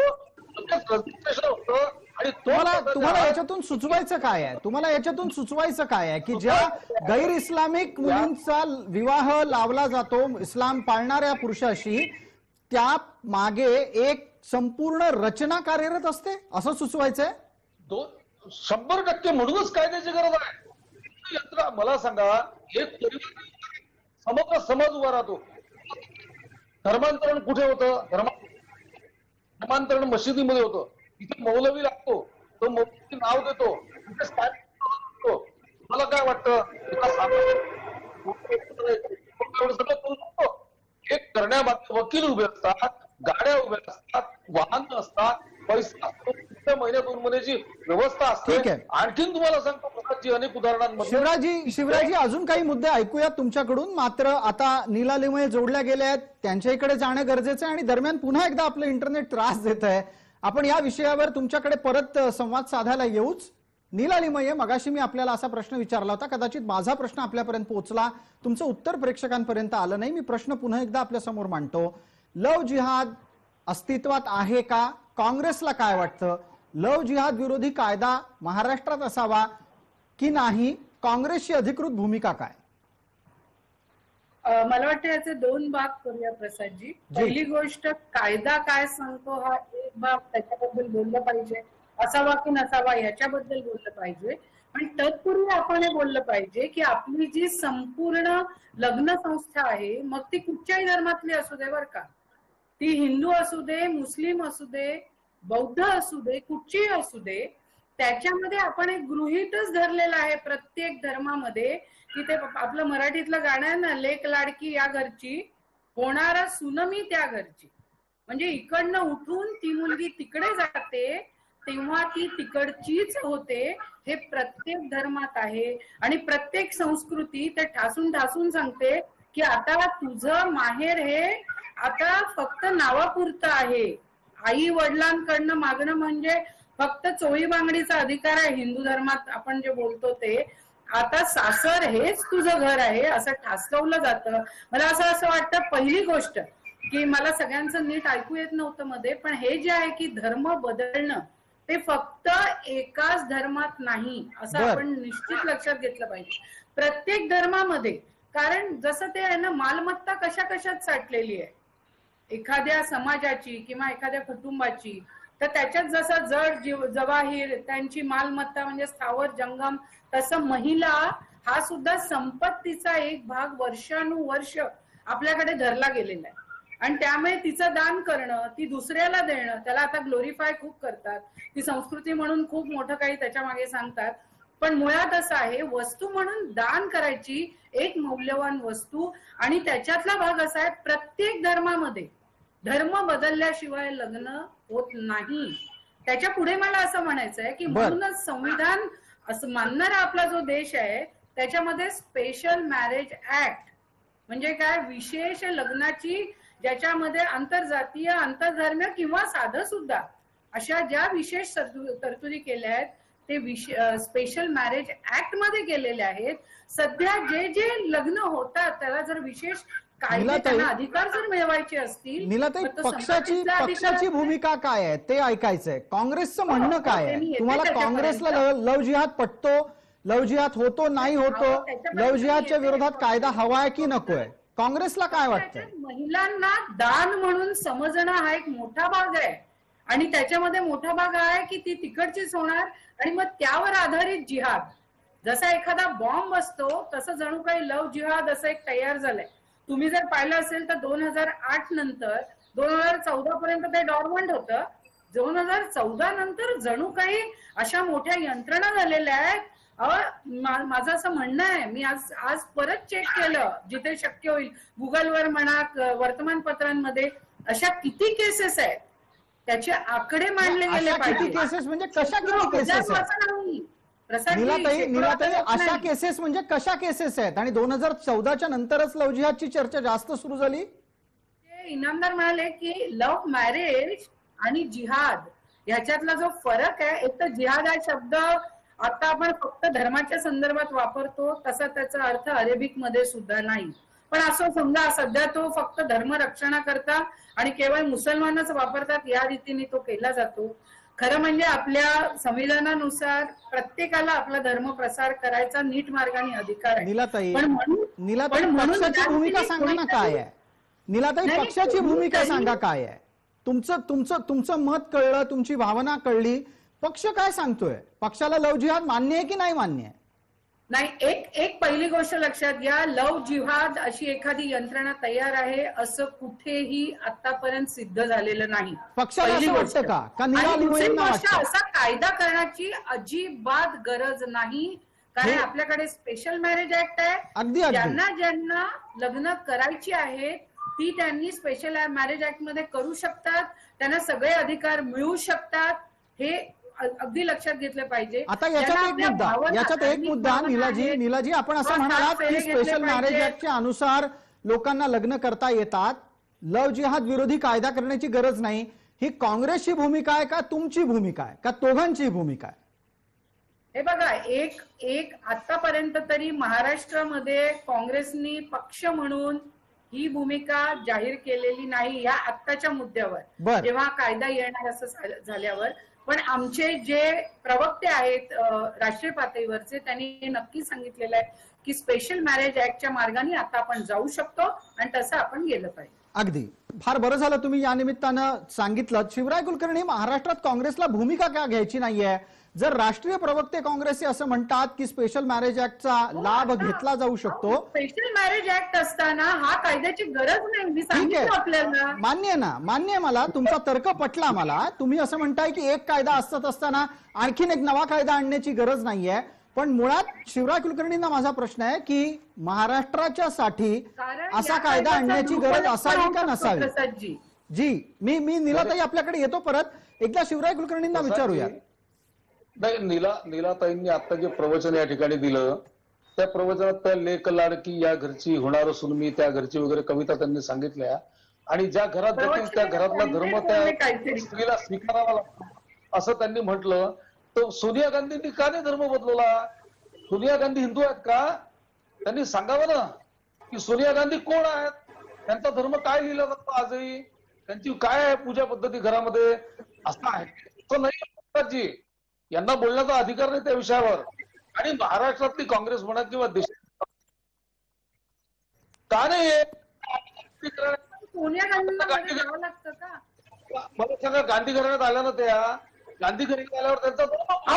S4: लगेच रजिस्ट्रेशन होतं आणि तो
S1: तुम्हाला तुम्हाला याच्यातून सुचवायचं काय आहे? तुम्हाला याच्यातून सुचवायचं काय आहे की ज्या गैर इस्लामिक मुलींचा विवाह लावला जातो इस्लाम पाळणाऱ्या पुरुषाशी त्या मागे एक संपूर्ण रचना कार्यरत असते? असं सुचवायचंय?
S4: दोन शंभर टक्के म्हणूनच कायद्याची गरज आहे. यंत्रणा मला सांगा एक परिवार समग्र समाज उभा राहतो. धर्मांतरण कुठे होतं? धर्मा धर्मांतरण मशिदीमध्ये होतं. तिथे मौलवी लागतो. तो मौलवी नाव देतो. तिथे stamp मला काय वाटतं? तुला हे करण्यामागे वकील उभे असतात गाड्या उभ्या असतात वाहन असतात पैसा असतो पुढच्या महिन्यात दोन महिन्याची व्यवस्था असते. आणखीन तुम्हाला सांगतो प्रसादजी अनेक उदाहरणांमध्ये.
S1: शिवराजी शिवराजी अजून काही मुद्दे ऐकूयात तुमच्याकडून. मात्र आता निलालिमय जोडल्या गेल्या आहेत. त्यांच्या इकडे जाणं गरजेचं आहे आणि दरम्यान पुन्हा एकदा आपलं इंटरनेट त्रास देत आहे. आपण या विषयावर तुमच्याकडे परत संवाद साधायला येऊच. निलालिमय मगाशी मी आपल्याला असा प्रश्न विचारला होता कदाचित माझा प्रश्न आपल्यापर्यंत पोहोचला. तुमचं उत्तर प्रेक्षकांपर्यंत आलं नाही. मी प्रश्न पुन्हा एकदा आपल्यासमोर मांडतो. लव जिहाद अस्तित्वात आहे का? काँग्रेसला काय वाटतं? लव जिहाद विरोधी कायदा महाराष्ट्रात असावा की नाही? काँग्रेसची अधिकृत भूमिका काय?
S5: मला वाटतं याचे दोन भाग करूया प्रसादजी. पहिली गोष्ट कायदा काय सांगतो हा एक भाग त्याच्याबद्दल बोललं पाहिजे. असावा की नसावा ह्याच्याबद्दल बोललं पाहिजे. पण तत्पूर्वी आपण हे बोललं पाहिजे की आपली जी संपूर्ण लग्न संस्था आहे मग ती कुठच्याही धर्मातली असू दे बरं का. ती हिंदू असू दे मुस्लिम असू दे बौद्ध असू दे कुठचीही असू दे त्याच्यामध्ये आपण एक गृहीतच धरलेलं आहे प्रत्येक धर्मामध्ये की ते आपलं मराठीतलं गाणं आहे ना लेक लाडकी या घरची होणारा सुनमी त्या घरची. म्हणजे इकडनं उठून ती मुलगी तिकडे जाते तेव्हा ती तिकडचीच होते हे प्रत्येक धर्मात आहे. आणि प्रत्येक संस्कृती ते ठासून ठासून सांगते की आता तुझं माहेर हे आता फक्त नावापुरतं आहे. आई वडिलांकडनं मागणं म्हणजे फक्त चोळी बांगडीचा अधिकार आहे हिंदू धर्मात आपण जे बोलतो ते. आता सासर हेच तुझं घर आहे असं ठासवलं जातं. मला असं असं वाटतं पहिली गोष्ट की मला सगळ्यांचं नीट ऐकू येत नव्हतं मध्ये पण हे जे आहे की धर्म बदलणं ते फक्त एकाच धर्मात नाही असं. आपण निश्चित लक्षात घेतलं पाहिजे. प्रत्येक धर्मामध्ये कारण जसं ते आहे ना मालमत्ता कशा कशात साठलेली आहे? एखाद्या समाजाची किंवा एखाद्या कुटुंबाची तर त्याच्यात जसं जड जीव जवाहीर त्यांची मालमत्ता म्हणजे स्थावर जंगम तसं महिला हा सुद्धा संपत्तीचा एक भाग वर्षानुवर्ष आपल्याकडे धरला गेलेला आहे. आणि त्यामुळे तिचं दान करणं ती दुसऱ्याला देणं त्याला आता ग्लोरीफाय खूप करतात. ती संस्कृती म्हणून खूप मोठं काही त्याच्यामागे सांगतात. पण मुळात असं आहे वस्तू म्हणून दान करायची एक मौल्यवान वस्तू आणि त्याच्यातला भाग असा आहे प्रत्येक धर्मामध्ये धर्म बदलल्याशिवाय लग्न होत नाही. त्याच्या पुढे मला असं म्हणायचं आहे की. म्हणूनच संविधान असं मानणारा आपला जो देश आहे त्याच्यामध्ये स्पेशल मॅरेज ऍक्ट म्हणजे काय? विशेष लग्नाची ज्याच्यामध्ये आंतरजातीय आंतरधर्मीय किंवा साधं सुद्धा अशा ज्या विशेष तरतु- तरतुदी केल्या आहेत ते स्पेशल मॅरेज ऍक्टमध्ये केलेले आहेत. सध्या जे जे लग्न होतात त्याला जर विशेष कायदे त्यांना अधिकार जर मिळवायचे असतील
S1: निलाताई
S5: तर तो
S1: पक्षाची
S5: अधिकार
S1: पक्षाची. भूमिका काय आहे? ते ऐकायचंय. काँग्रेसचं म्हणणं
S5: हो,
S1: काय
S5: ते मी
S1: आहे
S5: येते
S1: तुम्हाला
S5: त्याच्यापर्यंत.
S1: काँग्रेसला लव- लव जिहाद पटतो? लव जिहाद होतो नाही होतो?
S5: हो, त्याच्यापर्यंत
S1: लव
S5: मी
S1: जिहादच्या
S5: येते.
S1: विरोधात कायदा हवाय की नकोय काँग्रेसला काय वाटतंय?
S5: त्याच्यात महिलांना दान म्हणून समजणं हा एक मोठा भाग आहे. आणि त्याच्यामध्ये मोठा भाग हा आहे की ती तिकडचीच होणार. आणि मग त्यावर आधारित जिहाद. जसा एखादा बॉम्ब असतो तसं जणू काही लव जिहाद असं एक तयार झालंय. तुम्ही जर पाहिलं असेल तर दोन हजार आठ नंतर दोन हजार चौदा पर्यंत ते डॉर्मंट होतं. दोन हजार चौदा नंतर जणू काही अशा मोठ्या यंत्रणा झालेल्या आहेत. माझं असं म्हणणं आहे मी आज आज परत चेक केलं जिथे शक्य होईल. गुगलवर म्हणा वर्तमानपत्रांमध्ये अशा किती केसेस आहेत? त्याचे आकडे मांडले गेले पाहिजे.
S1: केसेस म्हणजे कशा किती केसेस नीलाताई नीलाताई अशा. केसेस म्हणजे कशा केसेस आहेत? आणि दोन हजार चौदाच्या नंतरच लव जिहादची चर्चा जास्त सुरू झाली?
S5: ते इनामदार म्हणाले की लव्ह मॅरेज आणि जिहाद ह्याच्यातला जो फरक आहे एक तर जिहाद हा शब्द आता आपण फक्त धर्माच्या संदर्भात वापरतो तसा त्याचा अर्थ अरेबिकमध्ये सुद्धा नाही. पण असं समजा सध्या तो फक्त धर्म रक्षणाकरता आणि केवळ मुसलमानच वापरतात या रीतीने तो केला जातो. खरं म्हणजे आपल्या संविधानानुसार प्रत्येकाला आपला धर्म प्रसार करायचा नीट मार्गाने अधिकार आहे.
S1: नीलाताई
S5: पण म्हणून
S1: पक्षाची भूमिका सांगा ना काय आहे? नीलाताई पक्षाची भूमिका सांगा काय आहे? तुमचं तुमचं तुमचं मत कळलं तुमची भावना कळली. पक्ष काय सांगतोय? पक्षाला लव जिहाद मान्य आहे की नाही मान्य आहे?
S5: नाही एक एक पहिली गोष्ट लक्षात घ्या. लव जिहाद अशी एखादी यंत्रणा तयार आहे असं कुठेही आतापर्यंत सिद्ध झालेलं नाही. पहिली
S1: असं
S5: गोष्ट. गोष्ट असा कायदा करण्याची अजिबात गरज नाही. कारण आपल्याकडे स्पेशल मॅरेज ऍक्ट आहे. ज्यांना ज्यांना लग्न करायची आहेत ती त्यांनी स्पेशल मॅरेज ऍक्टमध्ये करू शकतात. त्यांना सगळे अधिकार मिळू शकतात. हे अगदी लक्षात घेतले पाहिजे.
S1: आता याच्यात एक मुद्दा याच्यात एक मुद्दा नीलाजी नीलाजी आपण असं म्हणालात की स्पेशल मॅरेज. ऍक्टच्या अनुसार लोकांना लग्न करता येतात. लव जिहाद विरोधी कायदा करण्याची गरज नाही. ही काँग्रेसची भूमिका आहे का तुमची भूमिका आहे? का दोघांची भूमिका आहे?
S5: हे बघा एक एक आतापर्यंत तरी महाराष्ट्रामध्ये काँग्रेसनी पक्ष म्हणून ही भूमिका जाहीर केलेली नाही या आत्ताच्या मुद्द्यावर. जेव्हा कायदा येणार असं झालं- झाल्यावर. पण आमचे जे प्रवक्ते आहेत राष्ट्रीय पातळीवरचे त्यांनी हे नक्की सांगितलेलं आहे की स्पेशल मॅरेज ऍक्टच्या मार्गाने आता आपण जाऊ शकतो आणि तसं आपण गेलं पाहिजे.
S1: अगदी. फार बरं झालं तुम्ही या निमित्तानं सांगितलं. शिवराय कुलकर्णी महाराष्ट्रात काँग्रेसला भूमिका का घ्यायची नाहीये? जर राष्ट्रीय प्रवक्ते काँग्रेसचे असं म्हणतात की स्पेशल मॅरेज ऍक्टचा लाभ घेतला जाऊ शकतो.
S5: स्पेशल मॅरेज ऍक्ट असताना हा कायद्याची गरज नाही
S1: ठीक आहे.
S5: आपल्याला.
S1: मान्य आहे ना मान्य आहे मला. तुमचा तर्क पटला मला. तुम्ही असं म्हणताय की एक कायदा असत असताना आणखीन एक नवा कायदा आणण्याची गरज नाहीये. पण मुळात शिवराय कुलकर्णींना माझा प्रश्न आहे की महाराष्ट्राच्या साठी असा कायदा आणण्याची गरज असावी का नसावी? जी मी मी निलाताई आपल्याकडे येतो परत. एकदा शिवराय कुलकर्णींना विचारूया
S4: नाही नीला नीलाताईंनी आता जे प्रवचन या ठिकाणी दिलं त्या प्रवचनात त्या लेख लाडकी या घरची होणार असून मी त्या घरची वगैरे कविता त्यांनी सांगितल्या. आणि ज्या घरात जातील त्या घरातला धर्म त्या स्त्रीला स्वीकारावा लागतो असं त्यांनी म्हटलं. तर सोनिया गांधींनी का नाही धर्म बदलवला? सोनिया गांधी हिंदू आहेत का? त्यांनी सांगावं ना की सोनिया गांधी कोण आहेत? त्यांचा धर्म काय लिहिला जातो आजही? त्यांची काय आहे पूजा पद्धती घरामध्ये? असं आहे. असं नाही. यांना बोलण्याचा अधिकार नाही त्या विषयावर. आणि महाराष्ट्रातली काँग्रेस म्हणा किंवा देश का? नाही मला सांगा गांधी घराण्यात आल्या ना त्या गांधी घराण्यात आल्यावर त्यांचा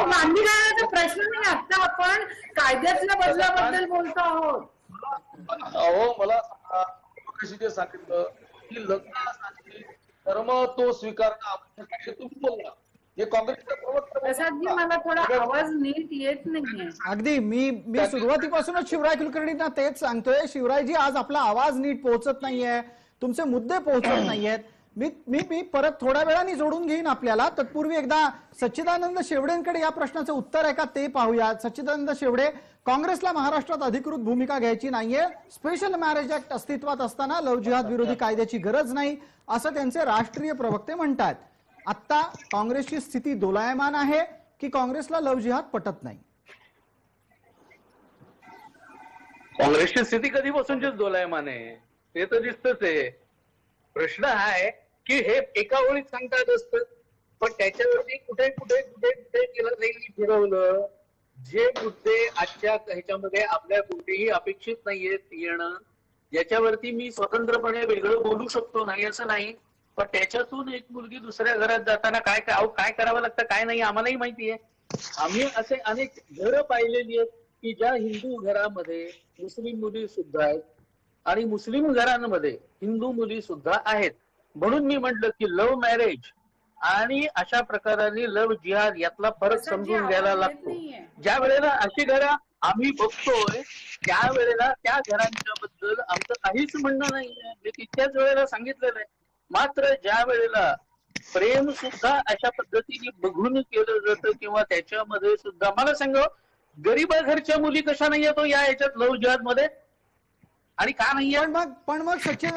S5: गांधी घराण्याचा प्रश्न नाही आता आपण कायद्यातल्या बदलाबद्दल बोलतो आहोत.
S4: अहो मला सांगा, जे सांगितलं की लग्नासाठी धर्म तो स्वीकारणं आवश्यक आहे तुम्ही बोलला.
S5: प्रसादजी मला थोडा आवाज नीट येत नाहीये.
S1: अगदी मी मी सुरुवातीपासूनच शिवराय कुलकर्णींना तेच सांगतोय. शिवरायजी आज आपला आवाज नीट पोहोचत नाहीये. तुमचे मुद्दे पोहोचत नाहीयेत. मी मी मी परत थोड्या वेळाने जोडून घेईन आपल्याला. तत्पूर्वी एकदा सच्चिदानंद शेवडेंकडे या प्रश्नाचं उत्तर आहे का ते पाहूया सच्चिदानंद शेवडे काँग्रेसला महाराष्ट्रात अधिकृत भूमिका घ्यायची नाहीये. स्पेशल मॅरेज ऍक्ट अस्तित्वात असताना लव जिहाद विरोधी कायद्याची गरज नाही असं त्यांचे राष्ट्रीय प्रवक्ते म्हणतात. आता काँग्रेसची स्थिती दोलायमान आहे की काँग्रेसला लव जिहाद पटत नाही?
S2: काँग्रेसची स्थिती कधीपासूनचीच दोलायमान आहे? ते तर दिसतच आहे. प्रश्न हा आहे की हे एका ओळीत सांगता येत असतं पण त्याच्यावरती कुठे कुठे कुठे कुठे केलं जाईल ठरवलं जे मुद्दे आजच्या ह्याच्यामध्ये आपल्या कुठेही अपेक्षित नाहीयेत येणं याच्यावरती मी स्वतंत्रपणे वेगळं बोलू शकतो नाही असं नाही. पण त्याच्यातून एक मुलगी दुसऱ्या घरात जाताना काय काय अहो, काय करावं लागतं काय नाही आम्हालाही माहिती आहे. आम्ही असे अनेक घरं पाहिलेली आहेत की ज्या हिंदू घरामध्ये मुस्लिम मुली सुद्धा आहेत आणि मुस्लिम घरांमध्ये हिंदू मुली सुद्धा आहेत. म्हणून मी म्हटलं की लव्ह मॅरेज आणि अशा प्रकाराने लव्ह जिहाद यातला फरक समजून घ्यायला लागतो. ज्या वेळेला अशी घरं आम्ही बघतोय त्यावेळेला त्या घरांच्या बद्दल आमचं काहीच म्हणणं नाहीये. मी तितक्याच वेळेला सांगितलेलं आहे. मात्र ज्या वेळेला प्रेम सुद्धा अशा पद्धतीने बघून केलं जातं किंवा त्याच्यामध्ये सुद्धा मला सांग गरीबा घरच्या मुली कशा नाहीये तो या याच्यात लव्ह जिहादमध्ये आणि का नाहीये
S1: पण मग पण मग सचिन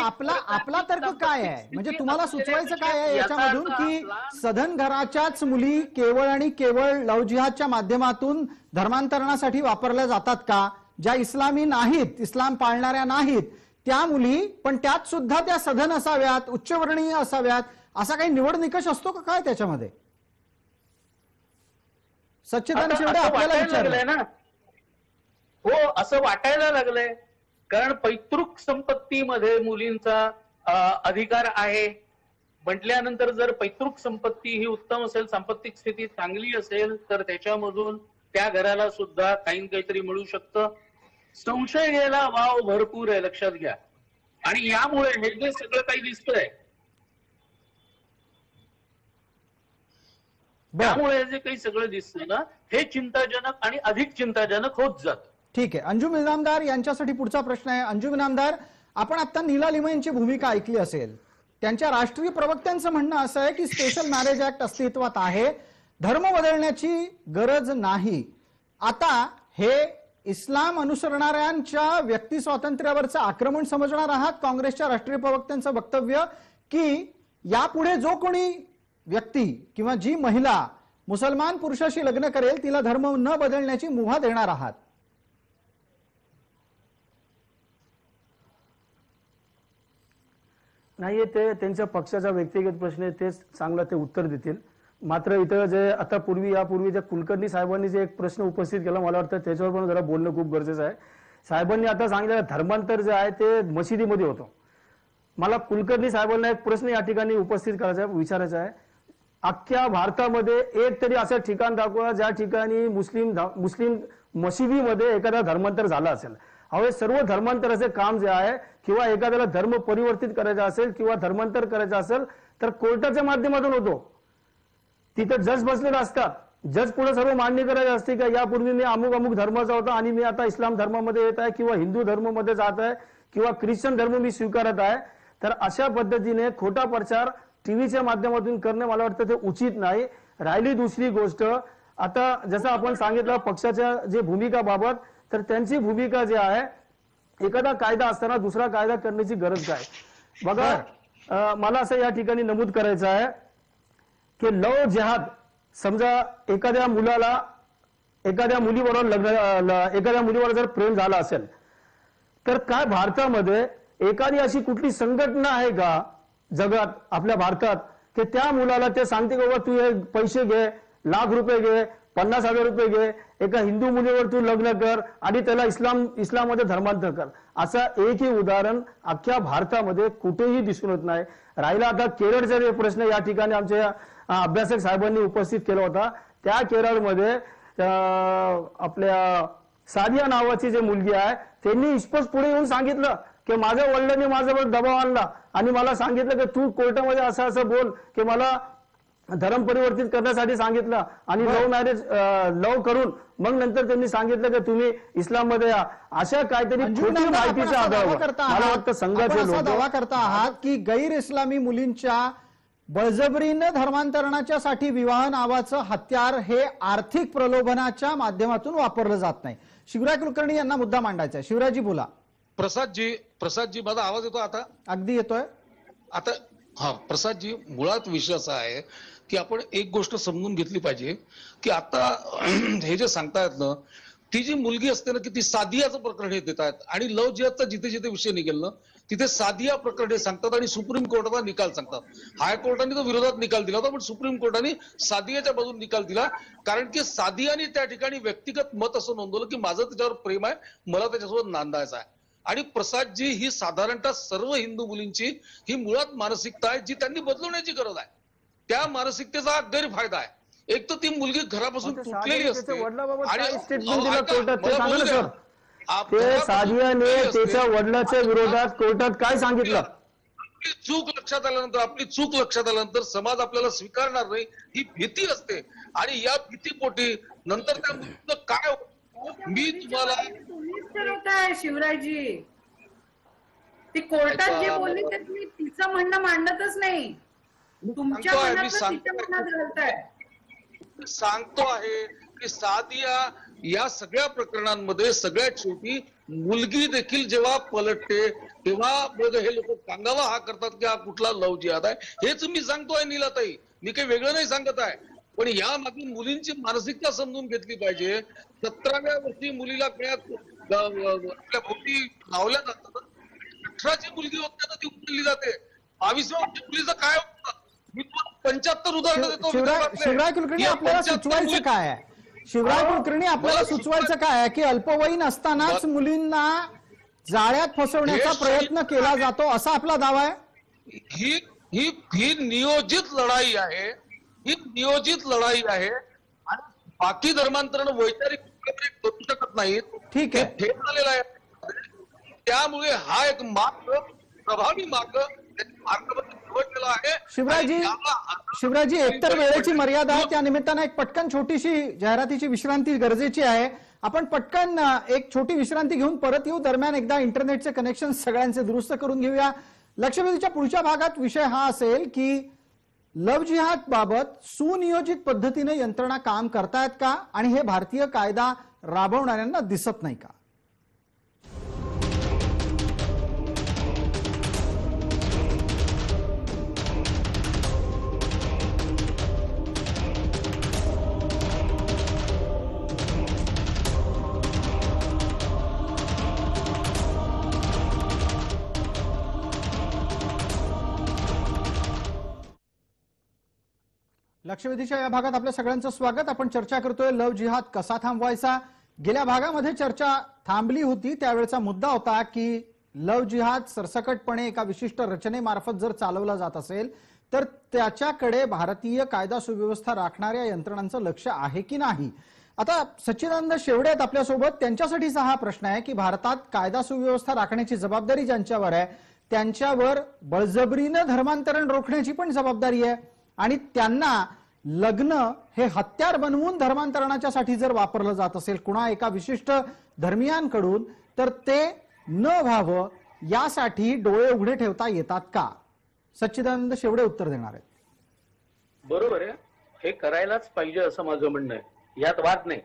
S1: आपला आपला तर्क काय आहे? म्हणजे तुम्हाला सुचवायचं काय आहे
S2: याचा
S1: याच्यामधून की सधन घराच्याच मुली केवळ आणि केवळ लव जिहादच्या माध्यमातून धर्मांतरणासाठी वापरल्या जातात का? ज्या इस्लामी नाहीत इस्लाम पाळणाऱ्या नाहीत त्या मुली पण त्यात सुद्धा त्या सधन असाव्यात उच्चवर्णीय असाव्यात असा काही निवड निकष असतो का काय त्याच्यामध्ये? सच्चिदान
S2: असं
S1: आपल्याला
S2: वाटायला लागलंय
S1: विचारलं
S2: ना. हो असं वाटायला लागलंय. कारण पैतृक संपत्तीमध्ये मुलींचा अधिकार आहे. म्हटल्यानंतर जर पैतृक संपत्ती ही उत्तम असेल सांपत्तिक स्थिती चांगली असेल तर त्याच्यामधून त्या घराला सुद्धा काही काहीतरी मिळू शकतं. संशय घ्यायला वाव भरपूर आहे लक्षात घ्या. आणि यामुळे हे जे सगळं काही दिसतंय त्यामुळे जे काही सगळं दिसतंय ना हे चिंताजनक आणि अधिक चिंताजनक होत जातं.
S1: ठीक आहे. अंजुम इनामदार यांच्यासाठी पुढचा प्रश्न आहे. अंजुम इनामदार आपण आता नीला लिमा यांची भूमिका ऐकली असेल. त्यांच्या राष्ट्रीय प्रवक्त्यांचं म्हणणं असं आहे की स्पेशल मॅरेज ऍक्ट अस्तित्वात आहे. धर्म बदलण्याची गरज नाही. आता हे इस्लाम अनुसरणाऱ्यांच्या व्यक्ती स्वातंत्र्यावरचं आक्रमण समजणार आहात काँग्रेसच्या राष्ट्रीय प्रवक्त्यांचं वक्तव्य की यापुढे जो कोणी व्यक्ती किंवा जी महिला मुसलमान पुरुषाशी लग्न करेल तिला धर्म न बदलण्याची मुभा देणार आहात.
S3: नाही ते त्यांच्या पक्षाचा व्यक्तिगत प्रश्न आहे तेच चांगलं ते उत्तर देतील. मात्र इथं जे आता पूर्वी यापूर्वी जे कुलकर्णी साहेबांनी जे एक प्रश्न उपस्थित केला मला वाटतं त्याच्यावर पण जरा बोलणं खूप गरजेचं आहे. साहेबांनी आता सांगितलं धर्मांतर जे आहे ते मशिदीमध्ये होतं. मला कुलकर्णी साहेबांना एक प्रश्न या ठिकाणी उपस्थित करायचा आहे विचारायचा आहे. अख्ख्या भारतामध्ये एक तरी असं ठिकाण दाखवा ज्या ठिकाणी मुस्लिम मुस्लिम मशिदीमध्ये एखादा धर्मांतर झाला असेल. हवे सर्व धर्मांतराचे काम जे आहे किंवा एखाद्याला धर्म परिवर्तित करायचा असेल किंवा धर्मांतर करायचं असेल तर कोर्टाच्या माध्यमातून होतो. तिथं जज बसलेले असतात. जज पुढे सर्व मान्य करायचे असते का? यापूर्वी मी अमुक अमुक धर्माचा होता आणि मी आता इस्लाम धर्मामध्ये येत आहे किंवा हिंदू धर्मामध्ये जात आहे किंवा ख्रिश्चन धर्म मी स्वीकारत आहे. तर अशा पद्धतीने खोटा प्रचार टीव्हीच्या माध्यमातून करणे मला वाटतं ते उचित नाही. राहिली दुसरी गोष्ट आता जसं आपण सांगितलं पक्षाच्या जे भूमिका बाबत तर त्यांची भूमिका जी आहे एखादा कायदा असताना दुसरा कायदा करण्याची गरज काय? बघा मला असं या ठिकाणी नमूद करायचं आहे. की लव जिहाद समजा एखाद्या मुलाला एखाद्या मुलीबरोबर लग्न एखाद्या मुलीवर जर प्रेम झाला असेल तर काय भारतामध्ये एखादी अशी कुठली संघटना आहे का जगात आपल्या भारतात की त्या मुलाला ते सांगते बाबा तू हे पैसे घे लाख रुपये घे पन्नास हजार रुपये घे एका हिंदू मुलीवर तू लग्न कर आणि त्याला इस्लाम इस्लाममध्ये धर्मांतर कर. असं एकही उदाहरण अख्ख्या भारतामध्ये कुठेही दिसून येत नाही. राहिला आता केरळचा प्रश्न या ठिकाणी आमच्या अभ्यासक साहेबांनी उपस्थित केला होता. त्या केरळमध्ये आपल्या सादिया नावाची जे मुलगी आहे त्यांनी स्पष्ट पुढे येऊन सांगितलं की माझ्या वडिलांनी माझ्यावर दबाव आणला आणि मला सांगितलं की तू कोर्टामध्ये असं असं बोल की मला धर्म परिवर्तित करण्यासाठी सांगितलं आणि लव्ह मॅरेज लव्ह करून मग नंतर त्यांनी सांगितलं की तुम्ही इस्लाममध्ये या. अशा काहीतरी
S1: दावा
S3: आधारावर
S1: करता
S3: मला वाटतं संघाचे
S1: दावा करता आहात की गैर इस्लामी मुलींच्या बळजबरीनं धर्मांतरणाच्या साठी विवाह नावाचं हत्यार हे आर्थिक प्रलोभनाच्या माध्यमातून वापरलं जात नाही. शिवराय कुलकर्णी यांना मुद्दा मांडायचा आहे. शिवराजी बोला.
S4: प्रसादजी प्रसादजी माझा आवाज येतो आता?
S1: अगदी येतोय.
S4: आता हा प्रसादजी मुळात विषय असा आहे की आपण एक गोष्ट समजून घेतली पाहिजे की आता हे जे सांगतायत ना ती जी मुलगी असते ना की ती सादियाचं प्रकरण हे देत आहेत आणि लव जिहादचा जिथे जिथे विषय निघेल ना तिथे सादिया प्रकरण सांगतात आणि सुप्रीम कोर्टाचा निकाल सांगतात. हायकोर्टाने तो विरोधात निकाल दिला होता पण सुप्रीम कोर्टाने सादियाच्या बाजून निकाल दिला. कारण की सादियाने त्या ठिकाणी व्यक्तिगत मत असं नोंदवलं की माझं त्याच्यावर प्रेम आहे मला त्याच्यासोबत नांदायचं आहे. आणि प्रसादजी ही साधारणतः सर्व हिंदू मुलींची ही मुळात मानसिकता आहे जी त्यांनी बदलवण्याची गरज आहे. त्या मानसिकतेचा हा गैरफायदा आहे. एक तर ती मुलगी घरापासून तुटलेली असते. आणि
S3: काय statement
S4: अहो,
S3: दिलं
S4: ऐका,
S3: कोर्टात ते
S4: मला
S3: सांगा
S4: बोलू
S3: ना,
S4: द्या.
S3: सर.
S4: आप-
S3: ते
S4: घरापासून
S3: सादियाने
S4: तुटलेली असते.
S3: त्याच्या वडिलाच्या विरोधात कोर्टात काय सांगितलं
S4: आपली चूक लक्षात आल्यानंतर आपली चूक लक्षात आल्यानंतर समाज आपल्याला स्वीकारणार नाही ही भीती असते आणि या भीतीपोटी नंतर त्या मुलीचं काय होतं? मी तुम्हाला
S5: तुम्हीच शिवराजी ती कोर्टात जे बोलली ते तुम्ही तिचं म्हणणं मांडतच नाही तुमच्या
S4: सांगतोय, मी
S5: मनात तिच्या
S4: सांगतोय.
S5: मनात घालताय
S4: सांगतो आहे की सादिया या सगळ्या प्रकरणांमध्ये सगळ्यात शेवटी मुलगी देखील जेव्हा पलटते तेव्हा मग हे लोक सांगावा हा करतात की हा कुठला लव जिहाद आहे? हेच मी सांगतोय नीलाताई. मी काही वेगळं नाही सांगत आहे. पण या मागे मुलींची मानसिकता समजून घेतली पाहिजे. सतराव्या वर्षी मुलीला कळ्यात ग- ग- आपल्या भोवती लावल्या जातात. अठराची मुलगी होते ना ती उचलली जाते. बावीसव्या वर्षी मुलीचं काय होतं? मी पंच्याहत्तर उदाहरण देतो
S1: शिवराय कुलकर्णी आपल्याला
S4: 75
S1: सुचवायचं काय आहे? शिवराय कुलकर्णी आपल्याला सुचवायचं काय आहे की अल्पवयीन असतानाच मुलींना जाळ्यात फसवण्याचा प्रयत्न केला. जातो असा आपला दावा आहे?
S4: ही ही ही नियोजित लढाई आहे. ही नियोजित लढाई आहे. आणि बाकी धर्मांतरण वैचारिक करू शकत नाहीत.
S1: ठीक आहे.
S4: झालेलं आहे. त्यामुळे हा एक मार्ग प्रभावी मार्ग त्याच्या निवडलेला आहे.
S1: शिवराजी शिवराजी एकतर वेळेची मर्यादा आहे त्या निमित्तानं एक पटकन छोटीशी जाहिरातीची विश्रांती गरजेची आहे. आपण पटकन एक छोटी विश्रांती घेऊन परत येऊ. दरम्यान एकदा इंटरनेटचे कनेक्शन सगळ्यांचे दुरुस्त करून घेऊया. लक्षवेधीच्या पुढच्या भागात विषय हा असेल की लव जिहाद बाबत सुनियोजित पद्धतीने यंत्रणा काम करतायत का? आणि हे भारतीय कायदा राबवणाऱ्यांना दिसत नाही का? लक्षवेधीच्या या भागात आपल्या सगळ्यांचं स्वागत. आपण चर्चा करतोय लव जिहाद कसा थांबवायचा? गेल्या भागामध्ये चर्चा थांबली होती. त्यावेळेचा मुद्दा होता की लव जिहाद सरसकटपणे एका विशिष्ट रचनेमार्फत जर चालवला जात असेल तर त्याच्याकडे भारतीय कायदा सुव्यवस्था राखणाऱ्या यंत्रणांचं लक्ष आहे की नाही? आता सच्चिदानंद शेवडे आहेत आपल्यासोबत. त्यांच्यासाठीचा हा प्रश्न आहे की भारतात कायदा सुव्यवस्था राखण्याची जबाबदारी ज्यांच्यावर आहे त्यांच्यावर बळजबरीनं धर्मांतरण रोखण्याची पण जबाबदारी आहे. आणि त्यांना लग्न हे हत्यार बनवून धर्मांतरणाच्या साठी जर वापरलं जात असेल कुणा एका विशिष्ट धर्मियांकडून तर ते न व्हावं यासाठी डोळे उघडे ठेवता येतात का? सच्चिदानंद शेवडे उत्तर देणार आहेत.
S2: बरोबर आहे. हे करायलाच पाहिजे असं माझं म्हणणं आहे. यात वाद नाही.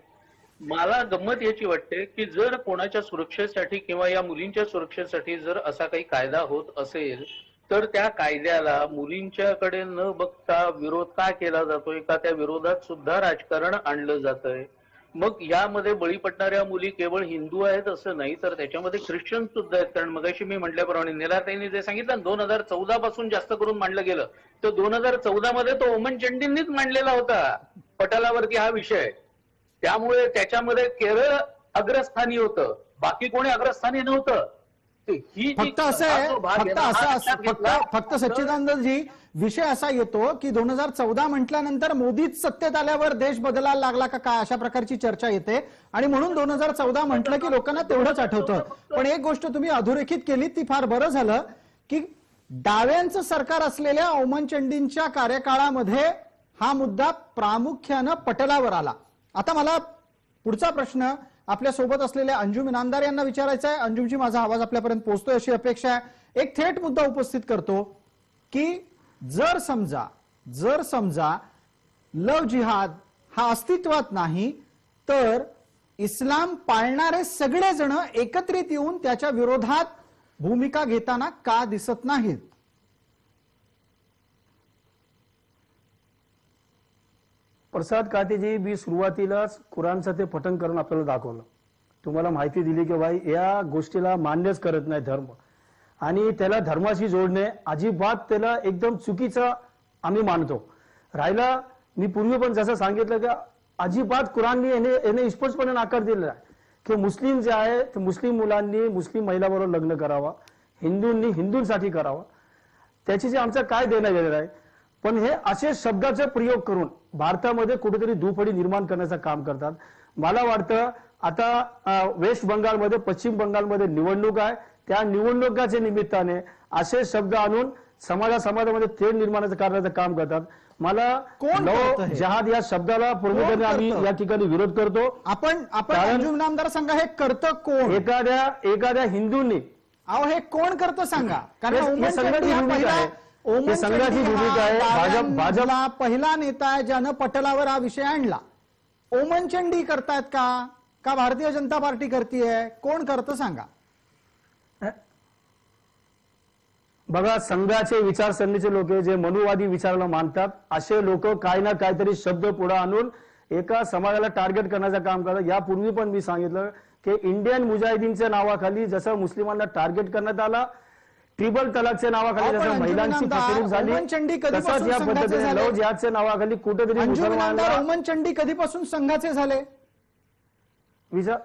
S2: मला गंमत याची वाटते की जर कोणाच्या सुरक्षेसाठी किंवा या मुलींच्या सुरक्षेसाठी जर असा काही कायदा होत असेल तर त्या कायद्याला मुलींच्याकडे न बघता विरोध का केला जातोय? का त्या विरोधात सुद्धा राजकारण आणलं जातंय? मग यामध्ये बळी पडणाऱ्या मुली केवळ हिंदू आहेत असं नाही तर त्याच्यामध्ये ख्रिश्चन सुद्धा आहेत. कारण मगाशी मी म्हटल्याप्रमाणे निराताईंनी जे सांगितलं दोन हजार चौदा पासून जास्त करून मांडलं गेलं तर दोन हजार चौदा मध्ये तो ओमन चंडींनीच मांडलेला होता पटलावरती हा विषय. त्यामुळे त्याच्यामध्ये केरळ अग्रस्थानी होतं. बाकी कोणी अग्रस्थानी नव्हतं.
S1: फक्त असं आहे फक्त असं फक्त फक्त सच्चिदानंदजी विषय असा येतो की दोन हजार चौदा म्हटल्यानंतर मोदीच सत्तेत आल्यावर देश बदलायला लागला का काय अशा प्रकारची चर्चा येते. आणि म्हणून दोन हजार चौदा म्हटलं की लोकांना तेवढंच आठवतं. पण एक गोष्ट तुम्ही अधोरेखित केली ती फार बरं झालं की डाव्यांचं सरकार असलेल्या ओमन चंडींच्या कार्यकाळामध्ये हा मुद्दा प्रामुख्यानं पटलावर आला. आता मला पुढचा प्रश्न आपल्यासोबत असलेल्या अंजुम इनामदार यांना विचारायचं आहे. अंजुमजी माझा आवाज आपल्यापर्यंत पोहोचतोय अशी अपेक्षा आहे. एक थेट मुद्दा उपस्थित करतो की जर समजा जर समजा लव जिहाद हा अस्तित्वात नाही तर इस्लाम पाळणारे सगळेजण एकत्रित येऊन त्याच्या विरोधात भूमिका घेताना का दिसत नाहीत?
S3: प्रसाद कातेजी मी सुरुवातीलाच कुराणचं ते पठण करून आपल्याला दाखवलं. तुम्हाला माहिती दिली की भाई या गोष्टीला मान्यच करत नाही धर्म. आणि त्याला धर्माशी जोडणे अजिबात त्याला एकदम चुकीचं आम्ही मानतो. राहिला मी पूर्वी पण जसं सांगितलं की अजिबात कुराणनी याने याने स्पष्टपणे नाकार दिलेला आहे. की मुस्लिम जे आहे ते मुस्लिम मुलांनी मुस्लिम महिलाबरोबर लग्न करावा हिंदूंनी हिंदूंसाठी करावा. त्याची जे आमचं काय देणं गेलेलं आहे पण हे असे शब्दाचा प्रयोग करून भारतामध्ये कुठेतरी दुफडी निर्माण करण्याचं काम करतात. मला वाटतं आता वेस्ट बंगालमध्ये पश्चिम बंगालमध्ये निवडणूक आहे. त्या निवडणुकाच्या निमित्ताने असे शब्द आणून समाजा समाजामध्ये तेढ निर्माणाचं करण्याचं काम करतात. मला
S1: कोण?
S3: जहाद या शब्दाला पूर्णपणे आम्ही? या ठिकाणी विरोध करतो.
S1: आपण आपण इनामदार सांगा हे करतं कोण?
S3: एखाद्या एखाद्या हिंदूंनी
S1: अहो हे कोण करतं सांगा? कारण
S3: हे-
S1: ओमन
S3: संघाची
S1: हा
S3: भूमिका आहे. भाजप- भाजप-
S1: डाव्यांला पहिला नेता आहे ज्यानं पटलावर हा विषय आणला. ओमन चंडी करतायत का? का भारतीय जनता पार्टी करतीये? कोण करतं सांगा.
S3: बघा संघाचे विचारसरणीचे लोक जे मनुवादी विचाराला मानतात असे लोक काही ना काहीतरी शब्द पुढे आणून एका समाजाला टार्गेट करण्याचं काम करतात. यापूर्वी पण मी सांगितलं की इंडियन मुजाहिदीनच्या नावाखाली जसं मुस्लिमांना टार्गेट करण्यात आला ट्रिपल तलाकच्या नावाखाली जसं महिलांची फसवणूक झाली
S1: ओमन चंडी कधीपासून
S3: तसंच या
S1: संघाचे
S3: पद्धतीने
S1: झाले?
S3: लव जिहादच्या नावाखाली कुठेतरी
S1: ओमन चंडी कधीपासून संघाचे झाले?
S3: विचार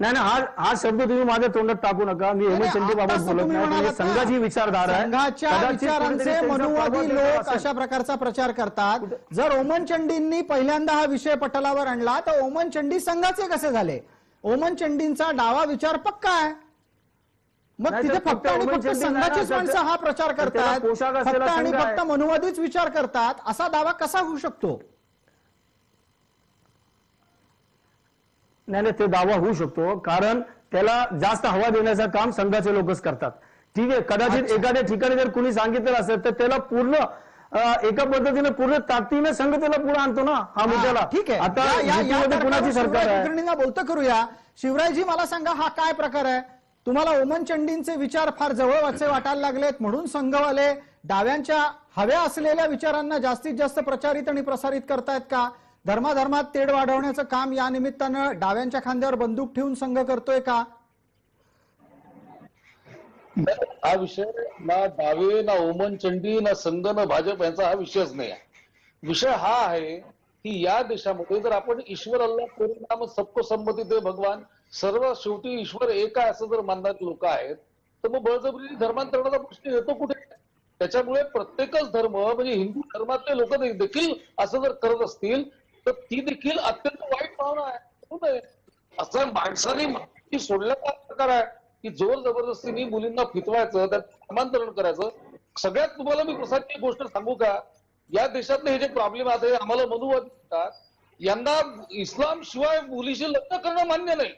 S3: नाही नाही हा हा शब्द तुम्ही माझ्या तोंडात टाकू नका. मी हेमंत चंडी बाबत बोलत नाही
S1: ना,
S3: संघाची विचारधारा आहे.
S1: संघाच्या विचारांचे मनुवादी लोक. अशा प्रकारचा प्रचार करतात. जर ओमन चंडींनी पहिल्यांदा हा विषय पटलावर आणला तर ओमन चंडी संघाचे कसे झाले? ओमन चंडींचा डावा विचार पक्का आहे. मग तिथे फक्त आणि फक्त संघाचीच माणसं हा प्रचार करतात. फक्त आणि फक्त. मनुवादीच विचार करतात. असा दावा कसा होऊ शकतो?
S3: नाही नाही ते दावा होऊ शकतो. कारण त्याला जास्त हवा देण्याचं काम संघाचे लोकच करतात. ठीक आहे कदाचित. एखाद्या ठिकाणी जर कुणी सांगितलं असेल तर त्याला पूर्ण एका पद्धतीने पूर्ण ताकदीने संघ त्याला पुढे आणतो ना हा मुद्द्याला.
S1: ठीक आहे.
S3: आता कुणाची सरकार
S1: बोलतं करूया. शिवरायजी मला सांगा हा काय प्रकार आहे? तुम्हाला ओमन चंडींचे विचार फार जवळचे वाटायला लागलेत. म्हणून संघवाले डाव्यांच्या हव्या असलेल्या विचारांना जास्तीत जास्त प्रचारित आणि प्रसारित करतायत का? धर्माधर्मात तेढ वाढवण्याचं काम या निमित्तानं डाव्यांच्या खांद्यावर बंदूक ठेवून संघ करतोय का?
S4: हा विषय ना डावे ना ओमन चंडी ना संघ ना भाजप यांचा हा विषयच नाही. आहे विषय हा आहे की या देशामध्ये जर आपण ईश्वर अल्लाह परिणाम सबको संमती दे भगवान सर्व शेवटी ईश्वर एक आहे असं जर मानणारे लोक आहेत तर मग बळजबरी धर्मांतरणाचा प्रश्न येतो कुठे? त्याच्यामुळे प्रत्येकच धर्म म्हणजे हिंदू धर्मातले लोक देखील असं जर करत असतील तर ती देखील अत्यंत वाईट भावना आहे. हो असं माणसाने सोडल्याचा प्रकार आहे की जोर जबरदस्तीने मुलींना फितवायचं त्यात धर्मांतरण करायचं. सगळ्यात तुम्हाला मी प्रसाद एक गोष्ट सांगू का? या देशातले हे जे प्रॉब्लेम आहे आम्हाला मनुवाद यांना इस्लाम शिवाय मुलीशी लग्न करणं मान्य नाही.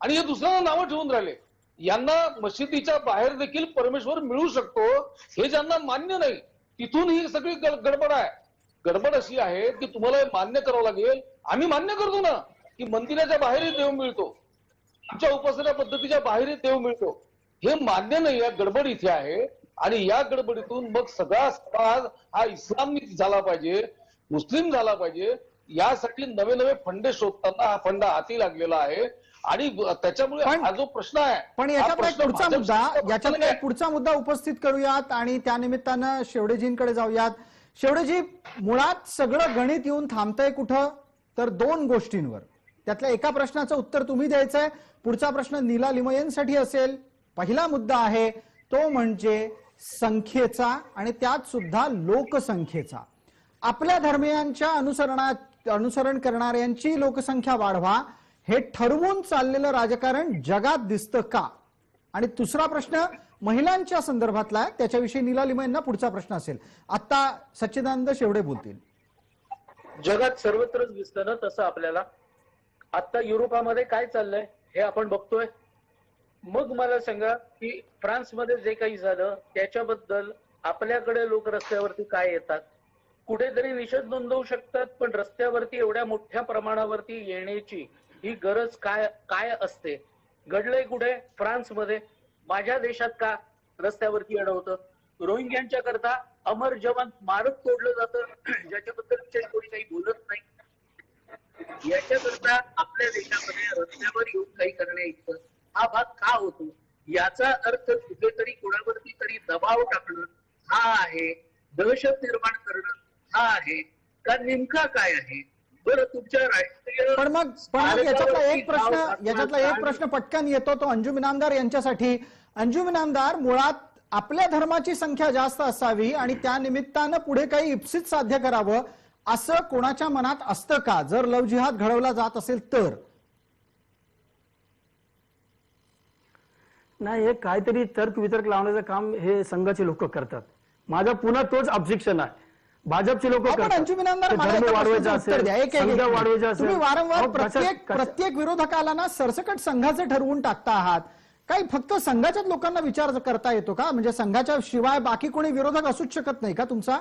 S4: आणि हे दुसऱ्यांना नावं ठेवून राहिले. यांना मशिदीच्या बाहेर देखील परमेश्वर मिळू शकतो हे ज्यांना मान्य नाही तिथून ही सगळी गडबड आहे. गडबड अशी आहे की तुम्हाला हे मान्य करावं लागेल. आम्ही मान्य करतो ना की मंदिराच्या बाहेरही देव मिळतो. आमच्या उपासना पद्धतीच्या बाहेरही देव मिळतो. हे मान्य नाही या गडबड इथे आहे. आणि या गडबडीतून मग सगळा समाज हा इस्लामिक झाला पाहिजे मुस्लिम झाला पाहिजे. यासाठी नवे नवे फंडे शोधताना हा फंडा हाती लागलेला आहे. आणि त्याच्यामुळे हा जो प्रश्न आहे
S1: पण
S4: प्रश्न
S1: पुढचा मुद्दा एक पुढचा मुद्दा उपस्थित करूयात आणि त्यानिमित्तानं शेवडेजींकडे जाऊयात. शेवडेजी मुळात सगळं गणित येऊन थांबतंय कुठं? तर दोन गोष्टींवर. त्यातल्या एका प्रश्नाचं उत्तर तुम्ही द्यायचंय. पुढचा प्रश्न नीला लिमयेंसाठी असेल. पहिला मुद्दा आहे तो म्हणजे संख्येचा आणि त्यात सुद्धा लोकसंख्येचा. आपल्या धर्मियांच्या अनुसरणात अनुसरण करणाऱ्यांची लोकसंख्या वाढवा. हे ठरवून चाललेलं राजकारण जगात दिसतं का? आणि दुसरा प्रश्न महिलांच्या संदर्भातला आहे त्याच्याविषयी नीला लिमयेंना पुढचा प्रश्न असेल. आता सच्चिदानंद शेवडे बोलतील.
S2: जगात सर्वत्रच दिसतं ना तसं आपल्याला. आता युरोपामध्ये काय चाललंय हे आपण बघतोय. मग मला सांगा की फ्रान्समध्ये जे काही झालं त्याच्याबद्दल आपल्याकडे लोक रस्त्यावरती काय येतात? कुठेतरी निषेध नोंदवू शकतात पण रस्त्यावरती एवढ्या मोठ्या प्रमाणावरती येण्याची ही गरज काय काय असते? घडलंय कुठे? फ्रान्समध्ये. माझ्या देशात का रस्त्यावरती अडवतं? रोहिंग्यांच्या करता अमर जवान स्मारक तोडलं जातं? ज्याच्याबद्दल विशेष कोणी काही बोलत नाही. याच्याकरता आपल्या देशामध्ये रस्त्यावर येऊन काही करण्या इतकं. हा भाग का होतो? याचा अर्थ कुठेतरी कोणावरती तरी दबाव टाकणं हा आहे. दहशत निर्माण करणं हा आहे. का नेमका काय आहे? बरं तुमच्या राष्ट्रीय
S1: पण मग पण मग याच्यातला एक प्रश्न याच्यातला एक प्रश्न पटकन येतो तो अंजुम इनामदार यांच्यासाठी. अंजुम इनामदार मुळात आपल्या धर्माची संख्या जास्त असावी आणि त्या निमित्तानं पुढे काही इप्सित साध्य करावं असं कोणाच्या मनात असतं का? जर लव जिहाद घडवला जात असेल तर.
S3: नाही हे काहीतरी तर्क वितर्क लावण्याचं काम हे संघाचे लोक करतात. माझा पुन्हा तोच ऑब्जेक्शन आहे. भाजपचे लोक वाढवायचा असेल
S1: वारंवार प्रत्येक प्रत्येक विरोधकाला ना सरसकट संघाचं ठरवून टाकता आहात. काही फक्त संघाच्याच लोकांना विचार करता येतो का? म्हणजे संघाच्या शिवाय बाकी कोणी विरोधक असूच शकत नाही का तुमचा?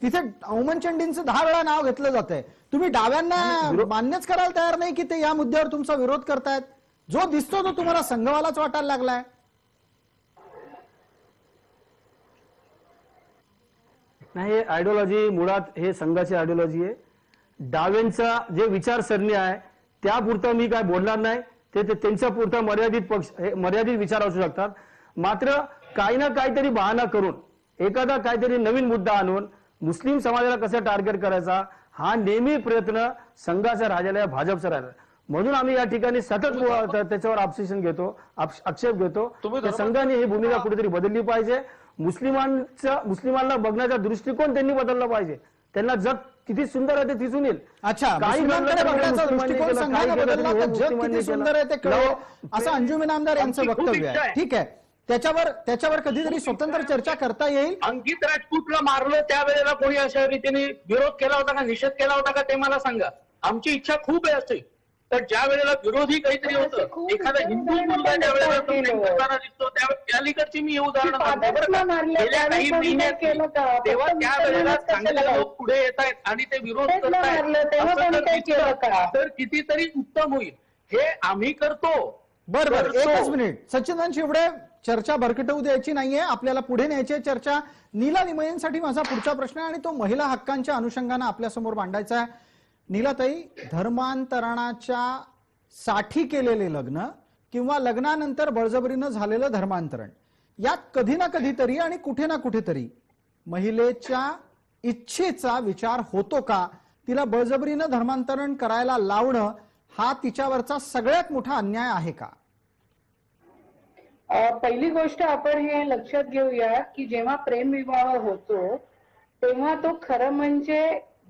S1: तिथे औमनचंडींचं दहा वेळा नाव घेतलं जात आहे तुम्ही डाव्यांना मान्यच करायला तयार नाही की ते या मुद्द्यावर तुमचा विरोध करतायत? जो दिसतो तो तुम्हाला संघवालाच वाटायला लागलाय.
S3: नाही हे आयडिओलॉजी मुळात हे संघाची आयडिओलॉजी आहे. डाव्यांचा जे विचारसरणी आहे त्यापुरतं मी काय बोलणार नाही. ते त्यांच्या पुरतं मर्यादित पक्ष मर्यादित विचार असू शकतात. मात्र काही ना काहीतरी बहाणा करून एखादा काहीतरी नवीन मुद्दा आणून मुस्लिम समाजाला कसं टार्गेट करायचा हा नेहमी प्रयत्न संघाचा राजाला या भाजपचा राहिला. म्हणून आम्ही या ठिकाणी सतत त्या- त्याच्यावर ऑब्सेशन घेतो आक्ष- आक्षेप घेतो. संघाने ही भूमिका कुठेतरी बदलली पाहिजे. मुस्लिमांचा मुस्लिमांना बघण्याचा दृष्टिकोन त्यांनी बदलला पाहिजे. त्यांना जग किती सुंदर आहे ते दिसून येईल.
S1: अच्छा जग किती सुंदर आहे ते. कळेल. असं अंजुमिन आमदार यांचं वक्तव्य आहे. ठीक आहे. त्याच्यावर त्याच्यावर कधीतरी स्वतंत्र चर्चा करता येईल.
S2: अंकित राजपूतला मारलं त्यावेळेला कोणी अशा रीतीने विरोध केला होता का निषेध केला होता का ते मला सांगा. आमची इच्छा खूप आहे असे तर ज्या वेळेला विरोधी काहीतरी होतं एखादा हिंदू मुलगा ज्या वेळेला. करताना दिसतो त्या अलीकडची मी हे उदाहरणं सांगतो बरं का गेल्या काही महिन्यात
S5: नाही केलं का?
S2: तेव्हा त्या वेळेला चांगले? लोक पुढे येत आहेत आणि ते विरोध करतायत? तर कितीतरी उत्तम होईल हे आम्ही करतो
S1: बर. एकच मिनिट सच्चिदानंद शिवडे चर्चा भरकटवू द्यायची नाहीये आपल्याला पुढे न्यायची चर्चा नीला निमयेंसाठी माझा पुढचा प्रश्न आहे आणि तो महिला हक्कांच्या अनुषंगानं आपल्यासमोर मांडायचा आहे नीलाताई धर्मांतरणाच्या साठी केलेले लग्न किंवा लग्नानंतर बळजबरीनं झालेलं धर्मांतरण यात कधी ना कधीतरी आणि कुठे ना कुठेतरी महिलेच्या इच्छेचा विचार होतो का? तिला बळजबरीनं धर्मांतरण करायला लावणं हा तिच्यावरचा सगळ्यात मोठा अन्याय आहे का?
S5: पहिली गोष्ट आपण हे लक्षात घेऊया की जेव्हा प्रेमविवाह होतो तेव्हा तो खरं म्हणजे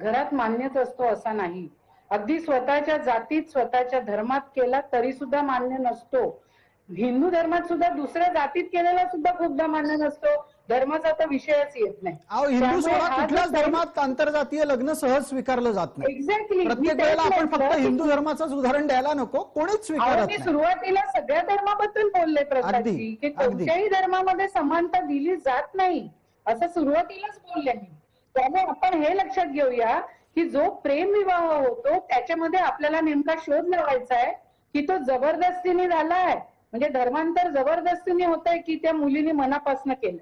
S5: घरात मान्यच असतो असा नाही. अगदी स्वतःच्या जातीत स्वतःच्या धर्मात केला तरी सुद्धा मान्य नसतो. हिंदू धर्मात सुद्धा दुसऱ्या जातीत केलेला सुद्धा खूपदा मान्य नसतो. धर्माचा तर विषयच येत नाही.
S1: हिंदू कुठल्याच धर्मात आंतरजातीय लग्न सहज स्वीकारलं जात नाही.
S5: एक्झॅक्टली
S1: प्रत्येक वेळेला आपण फक्त हिंदू धर्माचंच उदाहरण द्यायला नको. कोणीच स्वीकारत
S5: मी सुरुवातीला सगळ्या धर्माबद्दल बोलले प्रसादजी की. कोणत्याही धर्मामध्ये समानता दिली जात नाही. असं सुरुवातीलाच बोलले मी. त्यामुळे आपण हे लक्षात घेऊया की जो प्रेम विवाह होतो त्याच्यामध्ये आपल्याला नेमका शोध लावायचा आहे की तो जबरदस्तीने झाला आहे म्हणजे धर्मांतर जबरदस्तीने होत आहे की त्या मुलीने मनापासून केलं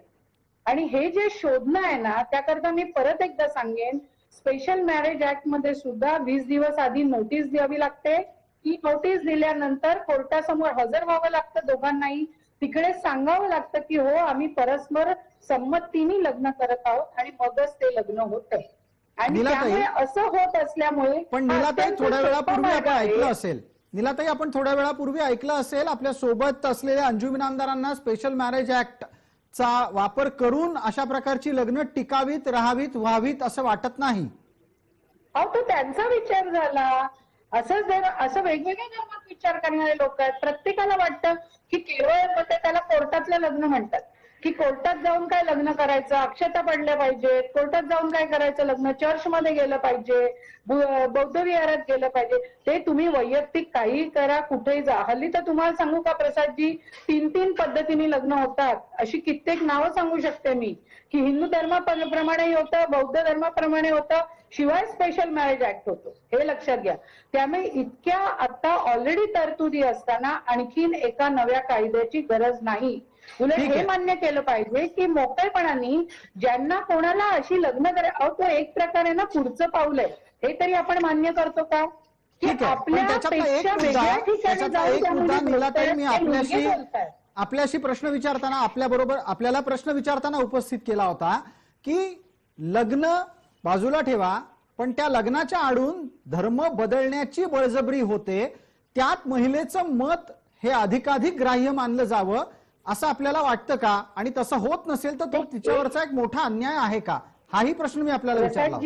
S5: आणि हे जे शोधणं आहे ना त्याकरता मी परत एकदा सांगेन स्पेशल मॅरेज ऍक्टमध्ये सुद्धा वीस दिवस आधी नोटीस द्यावी लागते. ती नोटीस दिल्यानंतर कोर्टासमोर हजर व्हावं लागतं दोघांनाही. तिकडे सांगावं लागतं की हो आम्ही परस्पर संमतीने लग्न करत आहोत आणि मगच ते लग्न होत आणि
S1: नीलाताई,
S5: त्यामुळे असं होत असल्यामुळे
S1: पण निलाताई थोड्या वेळापूर्वी आपण
S5: आहे.
S1: ऐकलं असेल. निलाताई आपण थोड्या वेळापूर्वी ऐकलं असेल आपल्यासोबत असलेल्या अंजुमिन आमदारांना स्पेशल मॅरेज ऍक्ट चा वापर करून अशा प्रकारची लग्न टिकावीत राहावीत व्हावीत असं वाटत नाही.
S5: अहो तो त्यांचा विचार झाला. असं जर असं वेगवेगळ्या धर्मात विचार करणारे लोक आहेत प्रत्येकाला वाटतं की केवळ ते त्याला कोर्टातलं लग्न म्हणतात. की कोर्टात जाऊन काय लग्न करायचं? अक्षता पडल्या पाहिजेत. कोर्टात जाऊन काय करायचं? लग्न चर्चमध्ये गेलं पाहिजे. बौद्ध विहारात गेलं पाहिजे. ते तुम्ही वैयक्तिक काही करा कुठेही जा. हल्ली तर तुम्हाला सांगू का प्रसादजी तीन तीन पद्धतीने लग्न होतात. अशी कित्येक नावं सांगू शकते मी. की हिंदू धर्माप्रमाणे होतं बौद्ध धर्माप्रमाणे होतं. शिवाय स्पेशल मॅरेज ऍक्ट होतो. हे लक्षात घ्या. त्यामुळे इतक्या आता ऑलरेडी तरतुदी असताना आणखीन एका नव्या कायद्याची गरज नाही. उलट हे. मान्य केलं पाहिजे की मोकळेपणाने ज्यांना कोणाला अशी लग्न कराय अहो तो एक प्रकारे ना पुढचं पाऊल आहे. हे तरी आपण मान्य करतो का.
S1: आपल्याशी प्रश्न विचारताना आपल्या बरोबर आपल्याला प्रश्न विचारताना उपस्थित केला होता की लग्न बाजूला ठेवा पण त्या लग्नाच्या आडून धर्म बदलण्याची बळजबरी होते. त्यात महिलेचं मत हे अधिकाधिक ग्राह्य मानलं जावं. असं आपल्याला वाटतं का? आणि तसं होत नसेल तर तो तिच्यावरचा एक मोठा अन्याय आहे का? हाही प्रश्न मी आपल्याला विचारला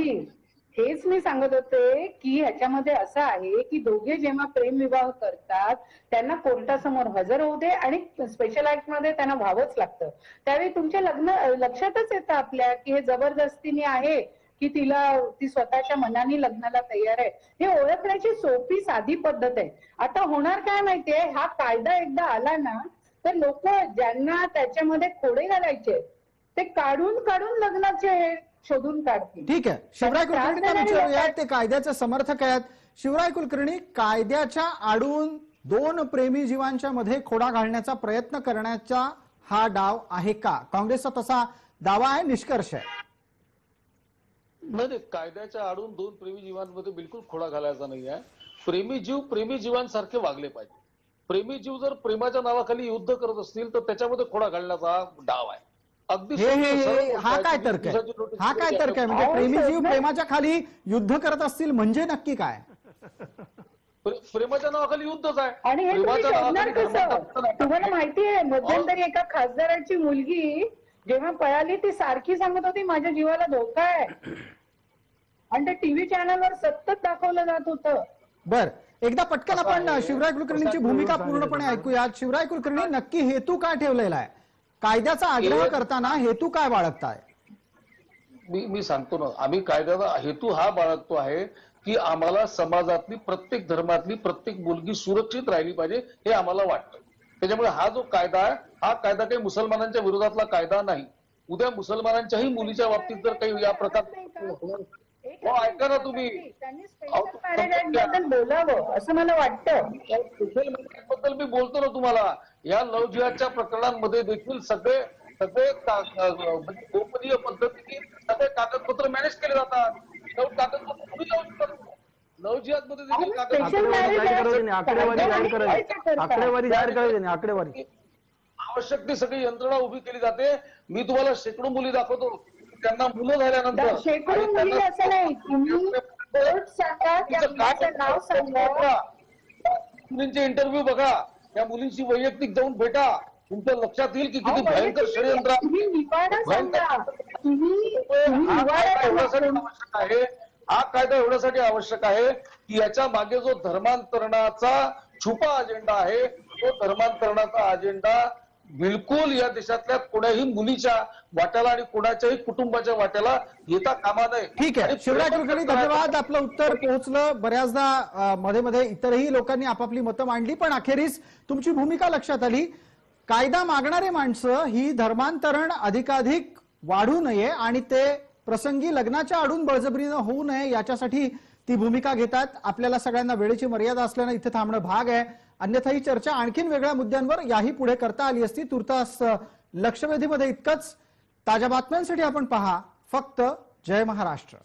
S5: हेच मी सांगत होते की ह्याच्यामध्ये असं आहे की दोघे जेव्हा प्रेमविवाह करतात त्यांना कोर्टासमोर हजर होऊ दे आणि स्पेशल ऍक्टमध्ये त्यांना व्हावंच लागतं. त्यावेळी तुमच्या लग्न लक्षातच येतं आपल्या की हे जबरदस्तीने आहे की तिला ती स्वतःच्या मनाने लग्नाला तयार आहे. हे ओळखण्याची सोपी साधी पद्धत आहे. आता होणार काय माहितीये? हा कायदा एकदा आला ना तर लोक ज्यांना त्याच्यामध्ये खोडे घालायचे ते काढून काढून लग्नाचे शोधून काढतील.
S1: ठीक आहे. शिवराय विचारूया
S5: लोकां-
S1: ते कायद्याचे समर्थक आहेत. शिवराय कुलकर्णी कायद्याच्या आडून दोन प्रेमी जीवांच्या मध्ये खोडा घालण्याचा प्रयत्न करण्याचा हा डाव आहे का? काँग्रेसचा तसा दावा आहे निष्कर्ष आहे.
S4: नाही, कायद्याच्या आडून दोन प्रेमी जीवांमध्ये बिलकुल खोडा घालायचा नाही आहे प्रेमी जीव प्रेमी जीवांसारखे वागले पाहिजे. प्रेमी जीव जर प्रेमाच्या नावाखाली युद्ध करत असतील तर त्याच्यामध्ये खोडा घालण्याचा डाव आहे. अगदी
S1: हे हे हे हा. काय तर्क आहे? हा काय तर्क आहे? म्हणजे प्रेमी जीव प्रेमाच्या खाली युद्ध करत असतील म्हणजे नक्की काय?
S4: प्रे- प्रेमाच्या नावाखाली युद्धच आहे.
S5: आणि हे तुम्ही शोधणार कसं? तुम्हाला माहिती आहे मध्यंतरी एका खासदाराची मुलगी जेव्हा पळाली ती सारखी सांगत होती माझ्या जीवाला धोका आहे. आणि ते टीव्ही चॅनलवर सतत दाखवलं जात होतं.
S1: बर. एकदा पटकन आपण. शिवराय कुलकर्णींची भूमिका पूर्णपणे. ऐकूयात. शिवराय कुलकर्णी नक्की हेतू काय ठेवलेला आहे? कायद्याचा आग्रह करताना हेतू काय बाळगताय?
S4: मी मी सांगतो ना. आम्ही कायद्याचा हेतू हा बाळगतो आहे की आम्हाला समाजातली प्रत्येक धर्मातली प्रत्येक मुलगी सुरक्षित राहिली पाहिजे हे आम्हाला वाटतं. त्याच्यामुळे हा जो कायदा आहे हा कायदा काही मुसलमानांच्या विरोधातला कायदा नाही. उद्या मुसलमानांच्याही मुलीच्या बाबतीत जर काही या प्रकार हो, ऐका ना तुम्ही.
S5: त्यांनी स्पेशल पॅराडाईमबद्दल बोलावं असं मला वाटतं.
S4: बद्दल मी बोलतो ना तुम्हाला. या लव जिहादच्या प्रकरणांमध्ये देखील सगळे सगळे म्हणजे गोपनीय पद्धतीने सगळे कागदपत्र मॅनेज केले जातात. लव कागदपत्र तुम्ही लावू शकता लव जिहादमध्ये देखील कागदपत्र
S3: आकडेवारी जाहीर आकडेवारी जाहीर करायची आकडेवारी
S4: आवश्यक ती सगळी यंत्रणा उभी केली जाते. मी तुम्हाला शेकडो मुली दाखवतो. त्यांना मुलं झाल्यानंतर
S5: शेकडो मुली असं नाही. सांगा त्या मुलीचं नाव सांगा.
S4: मुलींचे इंटरव्ह्यू बघा. त्या मुलींची वैयक्तिक जाऊन भेटा. तुमच्या लक्षात येईल की किती भयंकर षडयंत्र हा. आवश्यक आहे. हा कायदा एवढ्यासाठी आवश्यक आहे की याच्या मागे जो धर्मांतरणाचा छुपा अजेंडा आहे तो धर्मांतरणाचा अजेंडा बिलकुल या देशातल्या कोण्याही मुलीच्या वाट्याला आणि कोणाच्याही कुटुंबाच्या वाट्याला येता कामा नये.
S1: ठीक आहे.
S4: प्रयत्न
S1: कुलकर्णी. धन्यवाद. आपलं उत्तर पोहोचलं बऱ्याचदा मध्ये मध्ये इतरही लोकांनी आपापली मतं मांडली पण अखेरीस तुमची भूमिका लक्षात आली. कायदा मागणारे माणसं ही धर्मांतरण अधिकाधिक वाढू नये आणि ते प्रसंगी लग्नाच्या आडून बळजबरीनं होऊ नये याच्यासाठी ती भूमिका घेतात. आपल्याला सगळ्यांना वेळेची मर्यादा असल्यानं इथे थांबणं भाग आहे. अन्यथा ही चर्चा आणखीन वेगळ्या मुद्द्यांवर याही पुढे करता आली असती. तुर्तास लक्षवेधीमध्ये इतकंच ताज्या बातम्यांसाठी आपण पहा. फक्त जय महाराष्ट्र.